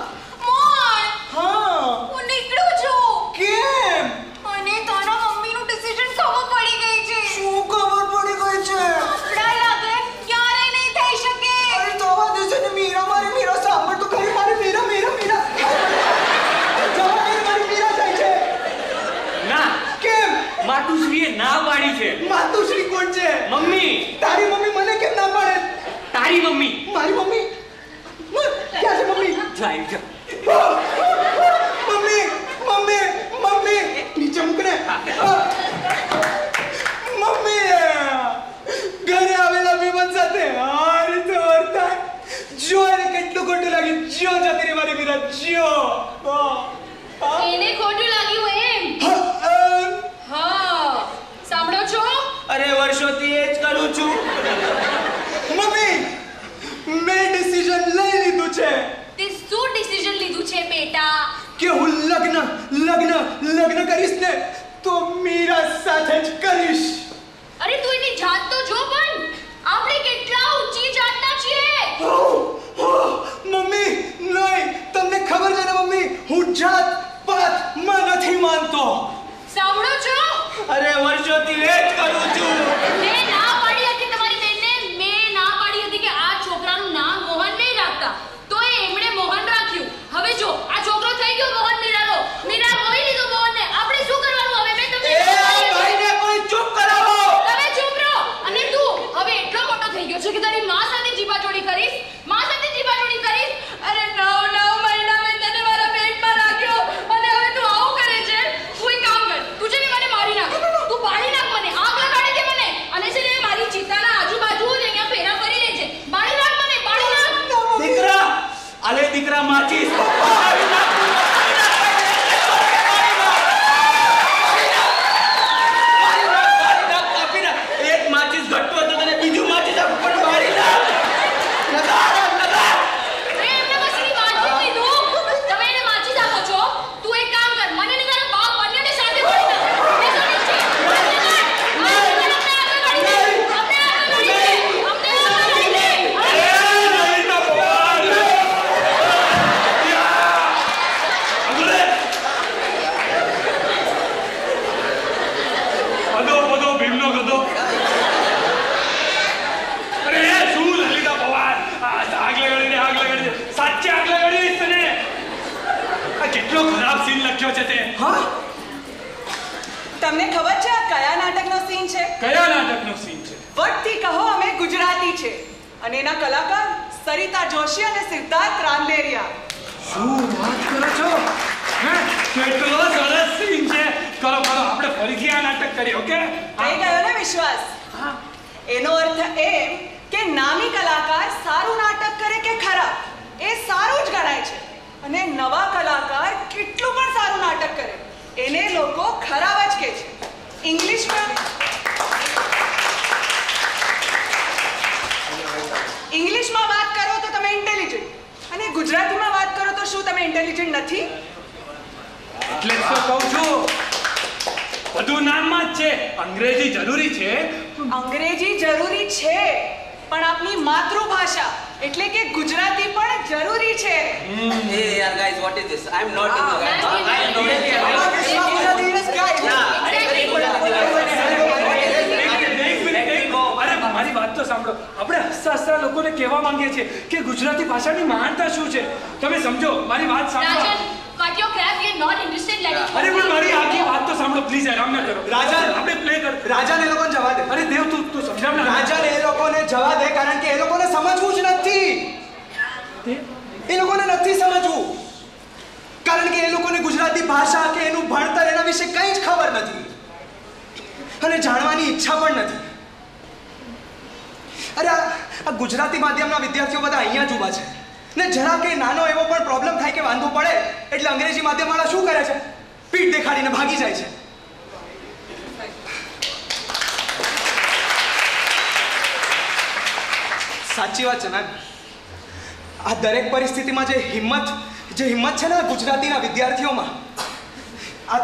જાત પાતમાં નથી માનતો. સાંભળો છો? અરે વર્ષોથી વેટ કરું છું.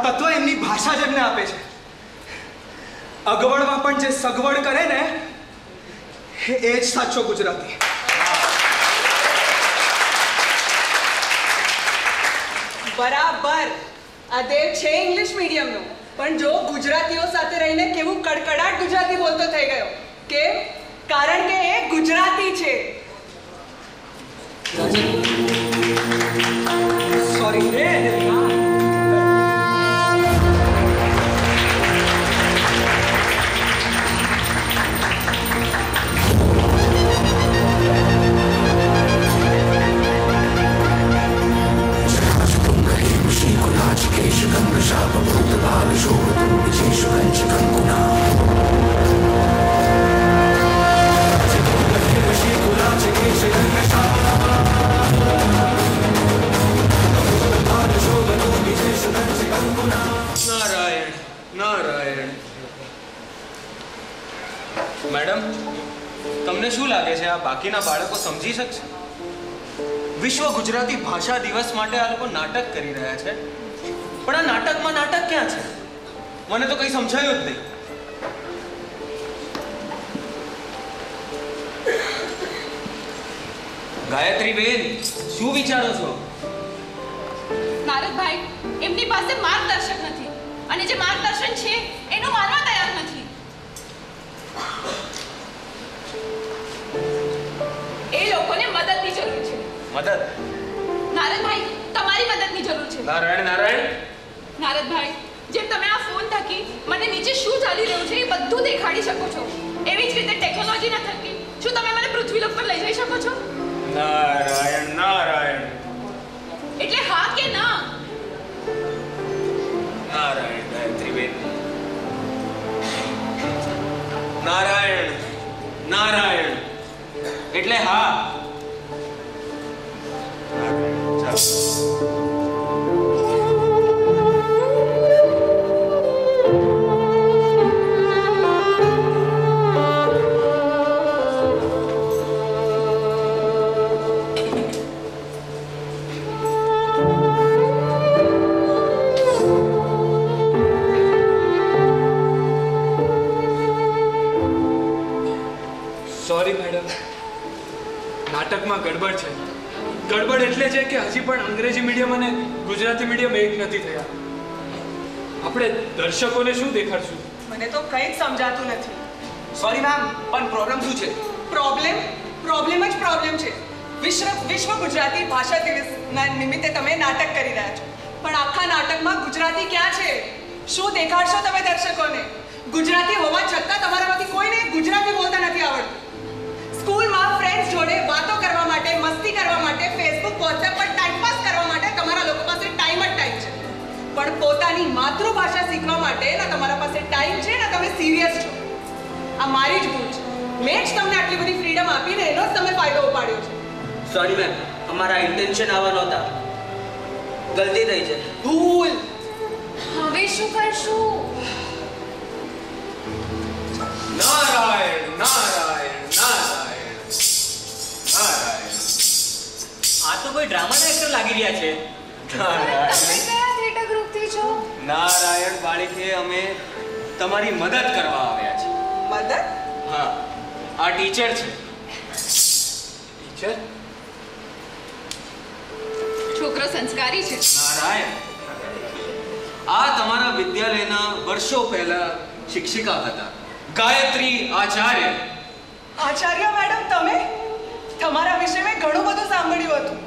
તત્વ એમની ભાષા જ એમને આપે છે. અગવડમાં પણ જે સગવડ કરે ને, એ જ સાચો ગુજરાતી. બરાબર. આ દેવ છે ઇંગ્લિશ મીડિયમનો. પણ જો ગુજરાતીઓ સાથે રહીને કેવું કડકડાટ ગુજરાતી બોલતો થઈ ગયો. કે કારણ કે એ ગુજરાતી છે. મેડમ તમને શું લાગે છે આ બાકીના બાળકો સમજી શકશે વિશ્વ ગુજરાતી ભાષા દિવસ માટે આ લોકો નાટક કરી રહ્યા છે પણ આ નાટકમાં નાટક ક્યાં છે મને તો કંઈ સમજાયું જ નહીં. ગાયત્રી બેન શું વિચારો છો? નારદભાઈ એમની પાસે માર્ગદર્શક નથી. અને જે માર્ગદર્શન છે એનું માનવા તૈયાર નથી. એ લોકોને મદદની જરૂર છે. મદદ? નારદભાઈ તમારી મદદની જરૂર છે. નારાયણ નારાયણ? નારદભાઈ જેમ તમે આ ફોન થકી મને નીચે શું ચાલી રહ્યું છે એ બધું દેખાડી શકો છો. એવી જ રીતે ટેકનોલોજીના થકી. શું તમે મને પૃથ્વીલોક પર લઈ જઈ શકો છો? નારાયણ નારાયણ. એટલે હા કે ના? નારાયણ ગાયત્રી બેન નારાયણ નારાયણ. એટલે હા. સોરી નાટકમાં ગડબડ છે. ગડબડ એટલે છે કે હજી પણ અંગ્રેજી મીડિયમ અને ગુજરાતી મીડિયમ એક નથી થયા. આપણે દર્શકોને શું દેખાડશું? મને તો કંઈ જ સમજાતું નથી. સોરી મેમ પણ પ્રોબ્લેમ શું છે? પ્રોબ્લેમ પ્રોબ્લેમ જ પ્રોબ્લેમ છે. વિશ્વ વિશ્વ ગુજરાતી ભાષા દિવસના નિમિત્તે તમે નાટક કરી રહ્યા છો. પણ આખા નાટકમાં ગુજરાતી ક્યાં છે? શું દેખાડશો તમે દર્શકોને? ગુજરાતી હોવા છતાં તમારામાંથી કોઈને ગુજરાતી બોલતા નથી આવડતું. સ્કૂલમાં ફ્રેન્ડ્સ જોડે વાતો કરવા માટે મસ્તી કરવા માટે ફેસબુક વોટ્સએપ પર ટાઈમ પાસ કરવા માટે તમારા લોકો પાસે ટાઈમ જ ટાઈમ છે. પણ પોતાની માતૃભાષા શીખવા માટે ના તમારા પાસે ટાઈમ છે ને તમે સિરિયસ છો. આ મારી જ ભૂલ છે. મેં જ તમને આટલી બધી ફ્રીડમ આપીને એનો જ તમે ફાયદો ઉપાડ્યો છે. સોરી મેમ અમારા ઇન્ટેન્શન આવા નહોતા. ગલતી થઈ છે. ભૂલ. હવે શું કરશું? નારાયણ નારાયણ નારાયણ. આ તો કોઈ ડ્રામાના એક્ટર લાગી રહ્યા છે. નારાયણ કયા થિયેટર ગ્રુપથી છો? નારાયણ બાળીકે અમે તમારી મદદ કરવા આવ્યા છીએ. મદદ? હા. આ ટીચર છે. ટીચર છોકરો સંસ્કારી છે. નારાયણ. આ તમારા વિદ્યાલયના વર્ષો પહેલા શિક્ષિકા હતા. ગાયત્રી આચાર્ય. આચાર્ય મેડમ તમે? તમારા વિશે મેં ઘણું બધું સાંભળ્યું હતું.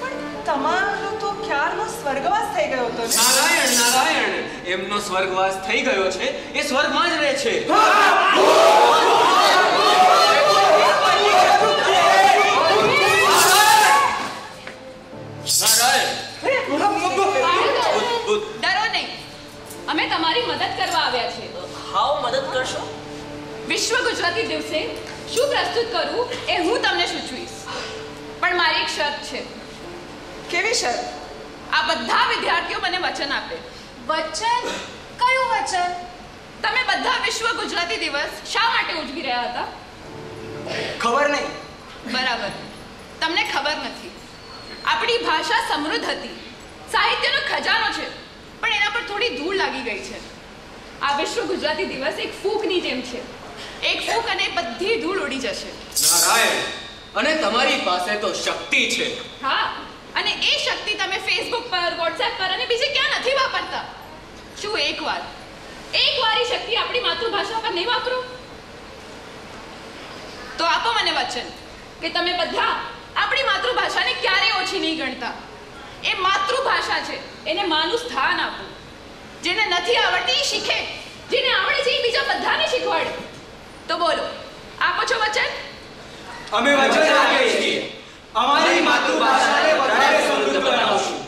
પણ તમારો તો ખ્યાલનો સ્વર્ગવાસ થઈ ગયો હતો નારાયણ નારાયણ એમનો સ્વર્ગવાસ થઈ ગયો છે. એ સ્વર્ગમાં જ રહે છે. ડરો નહીં. અમે તમારી મદદ કરવા આવ્યા છીએ. હાવ મદદ કરશો? વિશ્વ ગુજરાતી દિવસે શું પ્રસ્તુત કરવું એ હું તમને સૂચવીશ. પણ મારી એક શરત છે. કેવી શરત? આ બધા વિદ્યાર્થીઓ મને વચન આપે. વચન? કયું વચન? તમે બધા વિશ્વ ગુજરાતી દિવસ શા માટે ઉજવી રહ્યા હતા? ખબર નહીં. બરાબર. તમને ખબર નથી. આપણી ભાષા સમૃદ્ધ હતી. સાહિત્યનો ખજાનો છે. પણ એના પર થોડી ધૂળ લાગી ગઈ છે. આ વિશ્વ ગુજરાતી દિવસ એક ફૂંકની જેમ છે. એક ફૂંક અને બધી ધૂળ ઉડી જશે. નારાયણ અને તમારી પાસે તો શક્તિ છે. હા અને એ શક્તિ તમે ફેસબુક પર વોટ્સએપ પર અને બીજે ક્યાં નથી વાપરતા? શું એકવાર એકવાર એ શક્તિ આપણી માતૃભાષા પર નહીં વાપરો? તો આપો મને વચન કે તમે બધા આપણી માતૃભાષાને ક્યારેય ઓછી નહીં ગણતા. એ માતૃભાષા છે એને માનું સ્થાન આપો. જેને નથી આવડતી શીખે. જેને આવડે છે એ બીજા બધાને શીખવાડે. તો બોલો આપો છો વચન? અમે વચન આપીએ છીએ. અમારી માતૃભાષાને વધારે સમૃદ્ધ બનાવશું.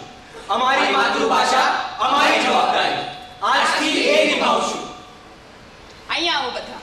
અમારી માતૃભાષા અમારી જવાબદારી. આજથી એ નિભાવશું. અહીંયા આવો બધા.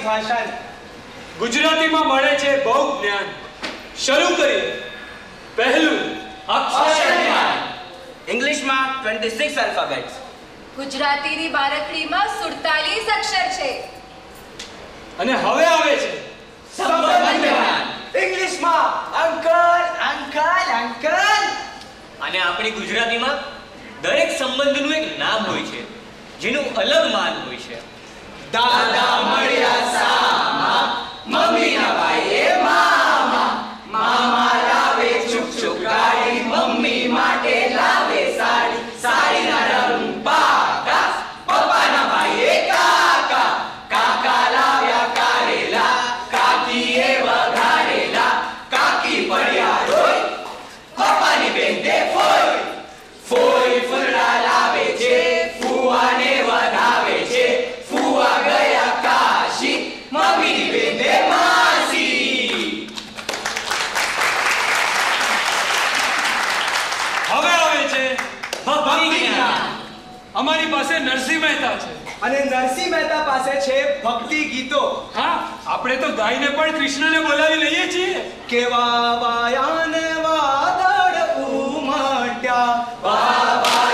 ગુજરાતી ભાષાની ગુજરાતીમાં મળે છે બહુ જ્ઞાન. શરૂ કરીએ. પહેલું ઇંગ્લિશમાં 26 આલ્ફાબેટ્સ ગુજરાતીની બારકડીમાં સુડતાલીસ અક્ષર છે. અને હવે આવે છે ઇંગ્લિશમાં અંકલ અંકલ અંકલ. અને આપણી ગુજરાતીમાં દરેક સંબંધનું એક નામ હોય છે જેનું અલગ માન હોય છે. दादा मळ्या सामा मम्मी મહેતા છે. અને નરસિંહ મહેતા પાસે છે ભક્તિ ગીતો. હા આપણે તો ગાયને પણ કૃષ્ણને બોલાવી લઈએ છીએ. કેવા વાયાને વાદળ ઉમટ્યા. વાવાયાને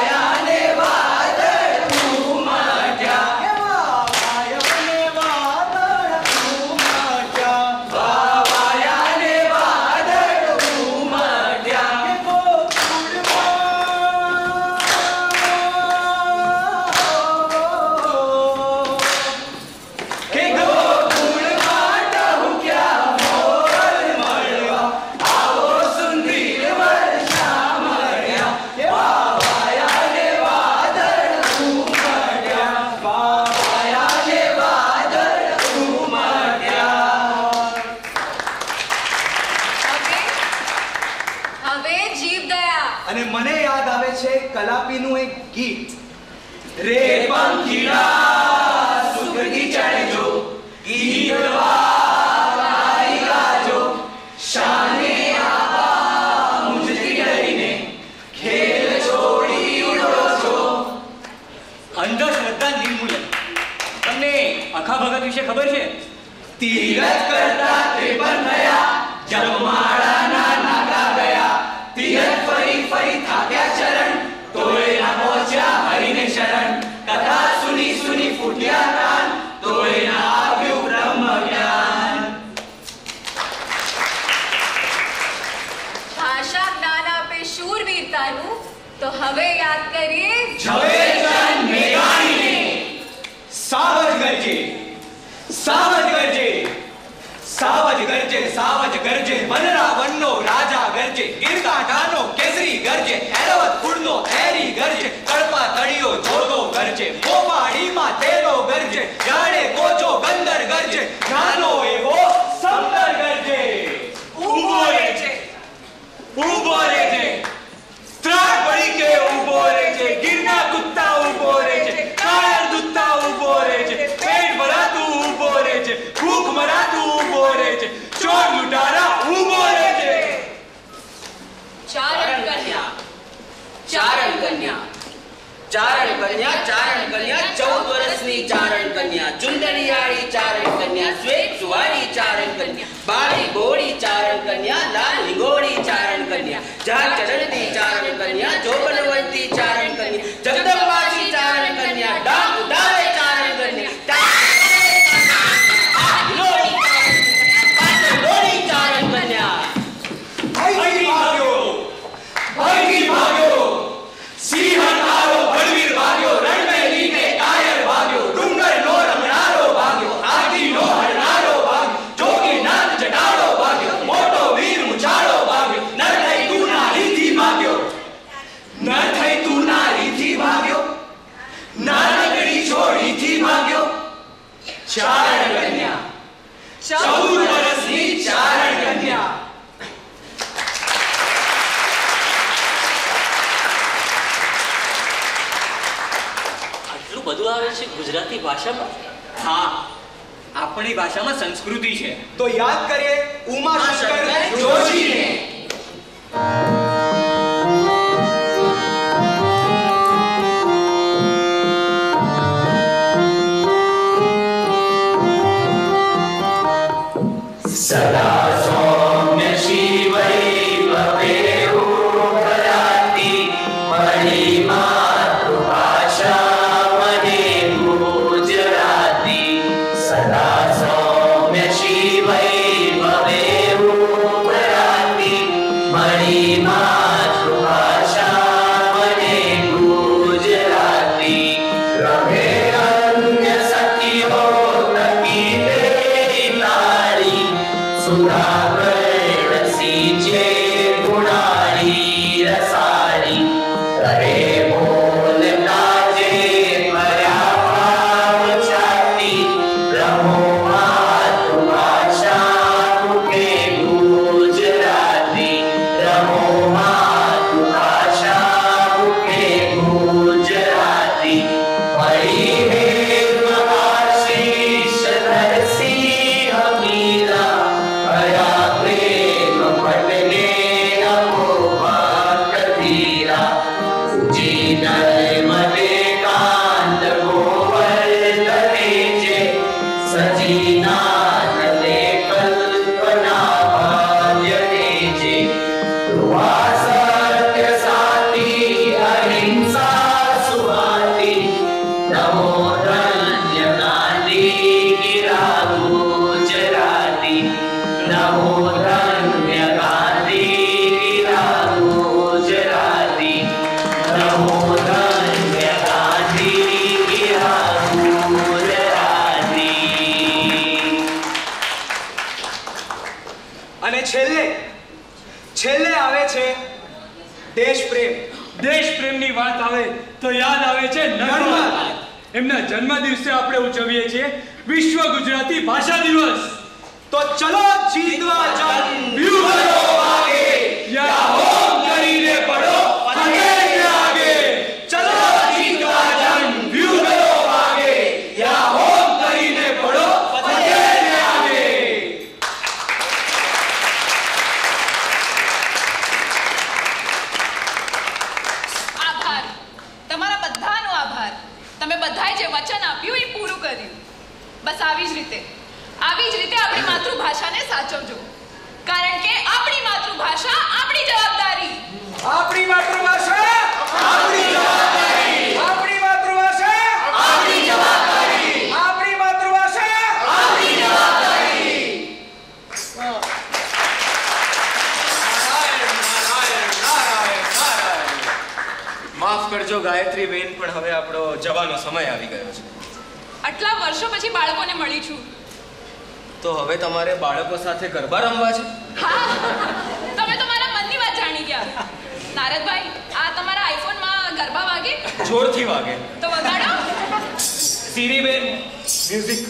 સાવજ ગરજે. સાવજ ગરજે સાવજ ગરજે. મનરા વનનો રાજા ગરજે. ગીરકાંઠાનો કેસરી ગરજે. હેરવત કુળનો એરી ગરજે. કડપા તળિયો જોડો ગરજે. મોપાડીમાં તેરો ગરજે. જાણે કોચો ગંદર ગરજે. નાનો એવો સમદર ગરજે. ઊભો રહે છે ઊભો રહે છે ત્રાટ પડી કે ઊભો રહે છે ગીરના કુત્તા ઊભો રહે છે કાયર દુત્તા ઊભો રહે છે પેટ ભરાતું ઊભો રહે છે ભૂખ મરાતું ઊભો રહે ચોર લૂંટારા ઊભો રહે છે ચારણ કન્યા ચારણ કન્યા ચારણ કન્યા ચારણ કન્યા ચૌદ વર્ષની ચારણ કન્યા ચુંદડિયાળી ચારણ કન્યા શ્વેત સુવાળી ચારણ કન્યા બાળી બોળી ચારણ કન્યા લાલ લીંગોળી ચારણ કન્યા જા ચરણતી ચારણ કન્યા જોબનવંતી ચારણ કન્યા ચૌદ વર્ષની ચારણ કન્યા આટલું બધું આવે છે ગુજરાતી ભાષામાં? હા આપણી ભાષામાં સંસ્કૃતિ છે. તો યાદ કરીએ ઉમા શંકર જોશીને. Salam. ગયો છે. આટલા વર્ષો પછી બાળકોને મળી છું. તો હવે તમારે બાળકો સાથે ગરબા રમવા છે? તમે તો મારા મનની વાત જાણી ગયા. નારદભાઈ આ તમારા આઈફોનમાં ગરબા વાગે? જોરથી વાગે. તો વગાડો. સીરી બેન મ્યુઝિક.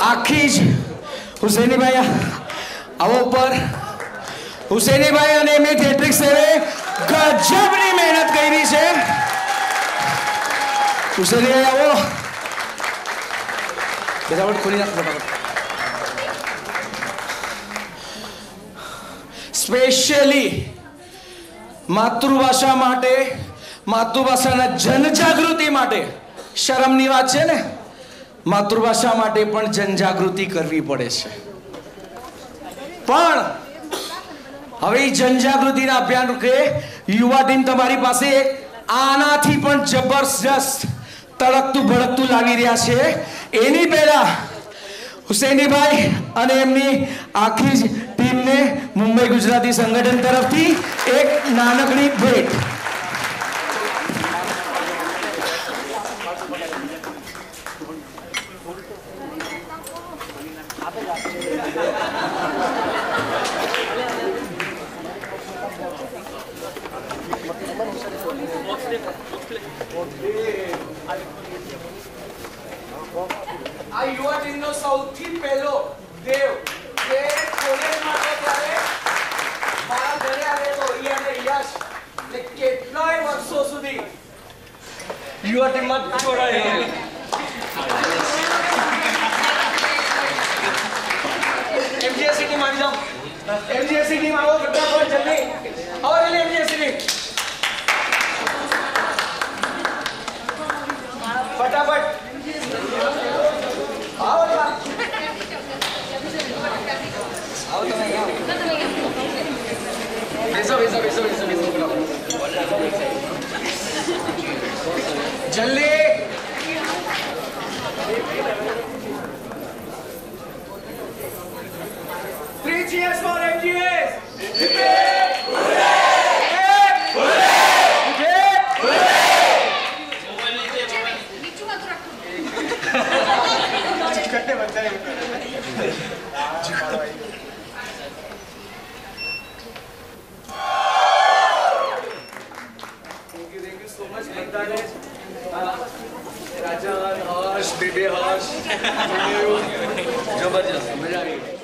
આખી જ હુસેનીભાઈ આવો ઉપર હુસેનીભાઈ અને એમની થિયેટ્રિક સેવે ગજબની મહેનત કરી છે. હુસેનીભાઈ આવો. ફટાફટ ખોલી નાખો સ્પેશિયલી માતૃભાષા માટે, માતૃભાષાના જનજાગૃતિ માટે શરમની વાત છે ને? માતૃભાષા માટે પણ જનજાગૃતિ કરવી પડે છે. પણ હવે જનજાગૃતિના અભિયાન રૂપે યુવા ટીમ તમારી પાસે આનાથી પણ જબરજસ્ત તડકતું ભડકતું લાગી રહ્યા છે. એની પહેલા હુસેનીભાઈ અને એમની આખી જ ટીમને મુંબઈ ગુજરાતી સંગઠન તરફથી એક નાનકડી ભેટ આ યુવા ટીમનો સૌથી પહેલો દેવ, જે કોલેજમાં માટે ત્યારે મારા ઘરે આવેલો ઈ અને યશ ને કેટલાય વર્ષો સુધી યુવા મત જોડાયેલો એમજીએસસી ટીમ આવી જાઓ. એમજીએસસી ટીમ આવો, ફટાફટ જલ્દી. આવો જલ્દી એમજીએસસી ટીમ ફટાફટ આવો લા. આવો તમે અહીંયા આવો. બેસો બેસો બેસો બેસો બેસો જલ્દી Three cheers for MGS! Thank you, thank you so much, બધાને. આ હર્ષ જબરજસ્ત મજા આવી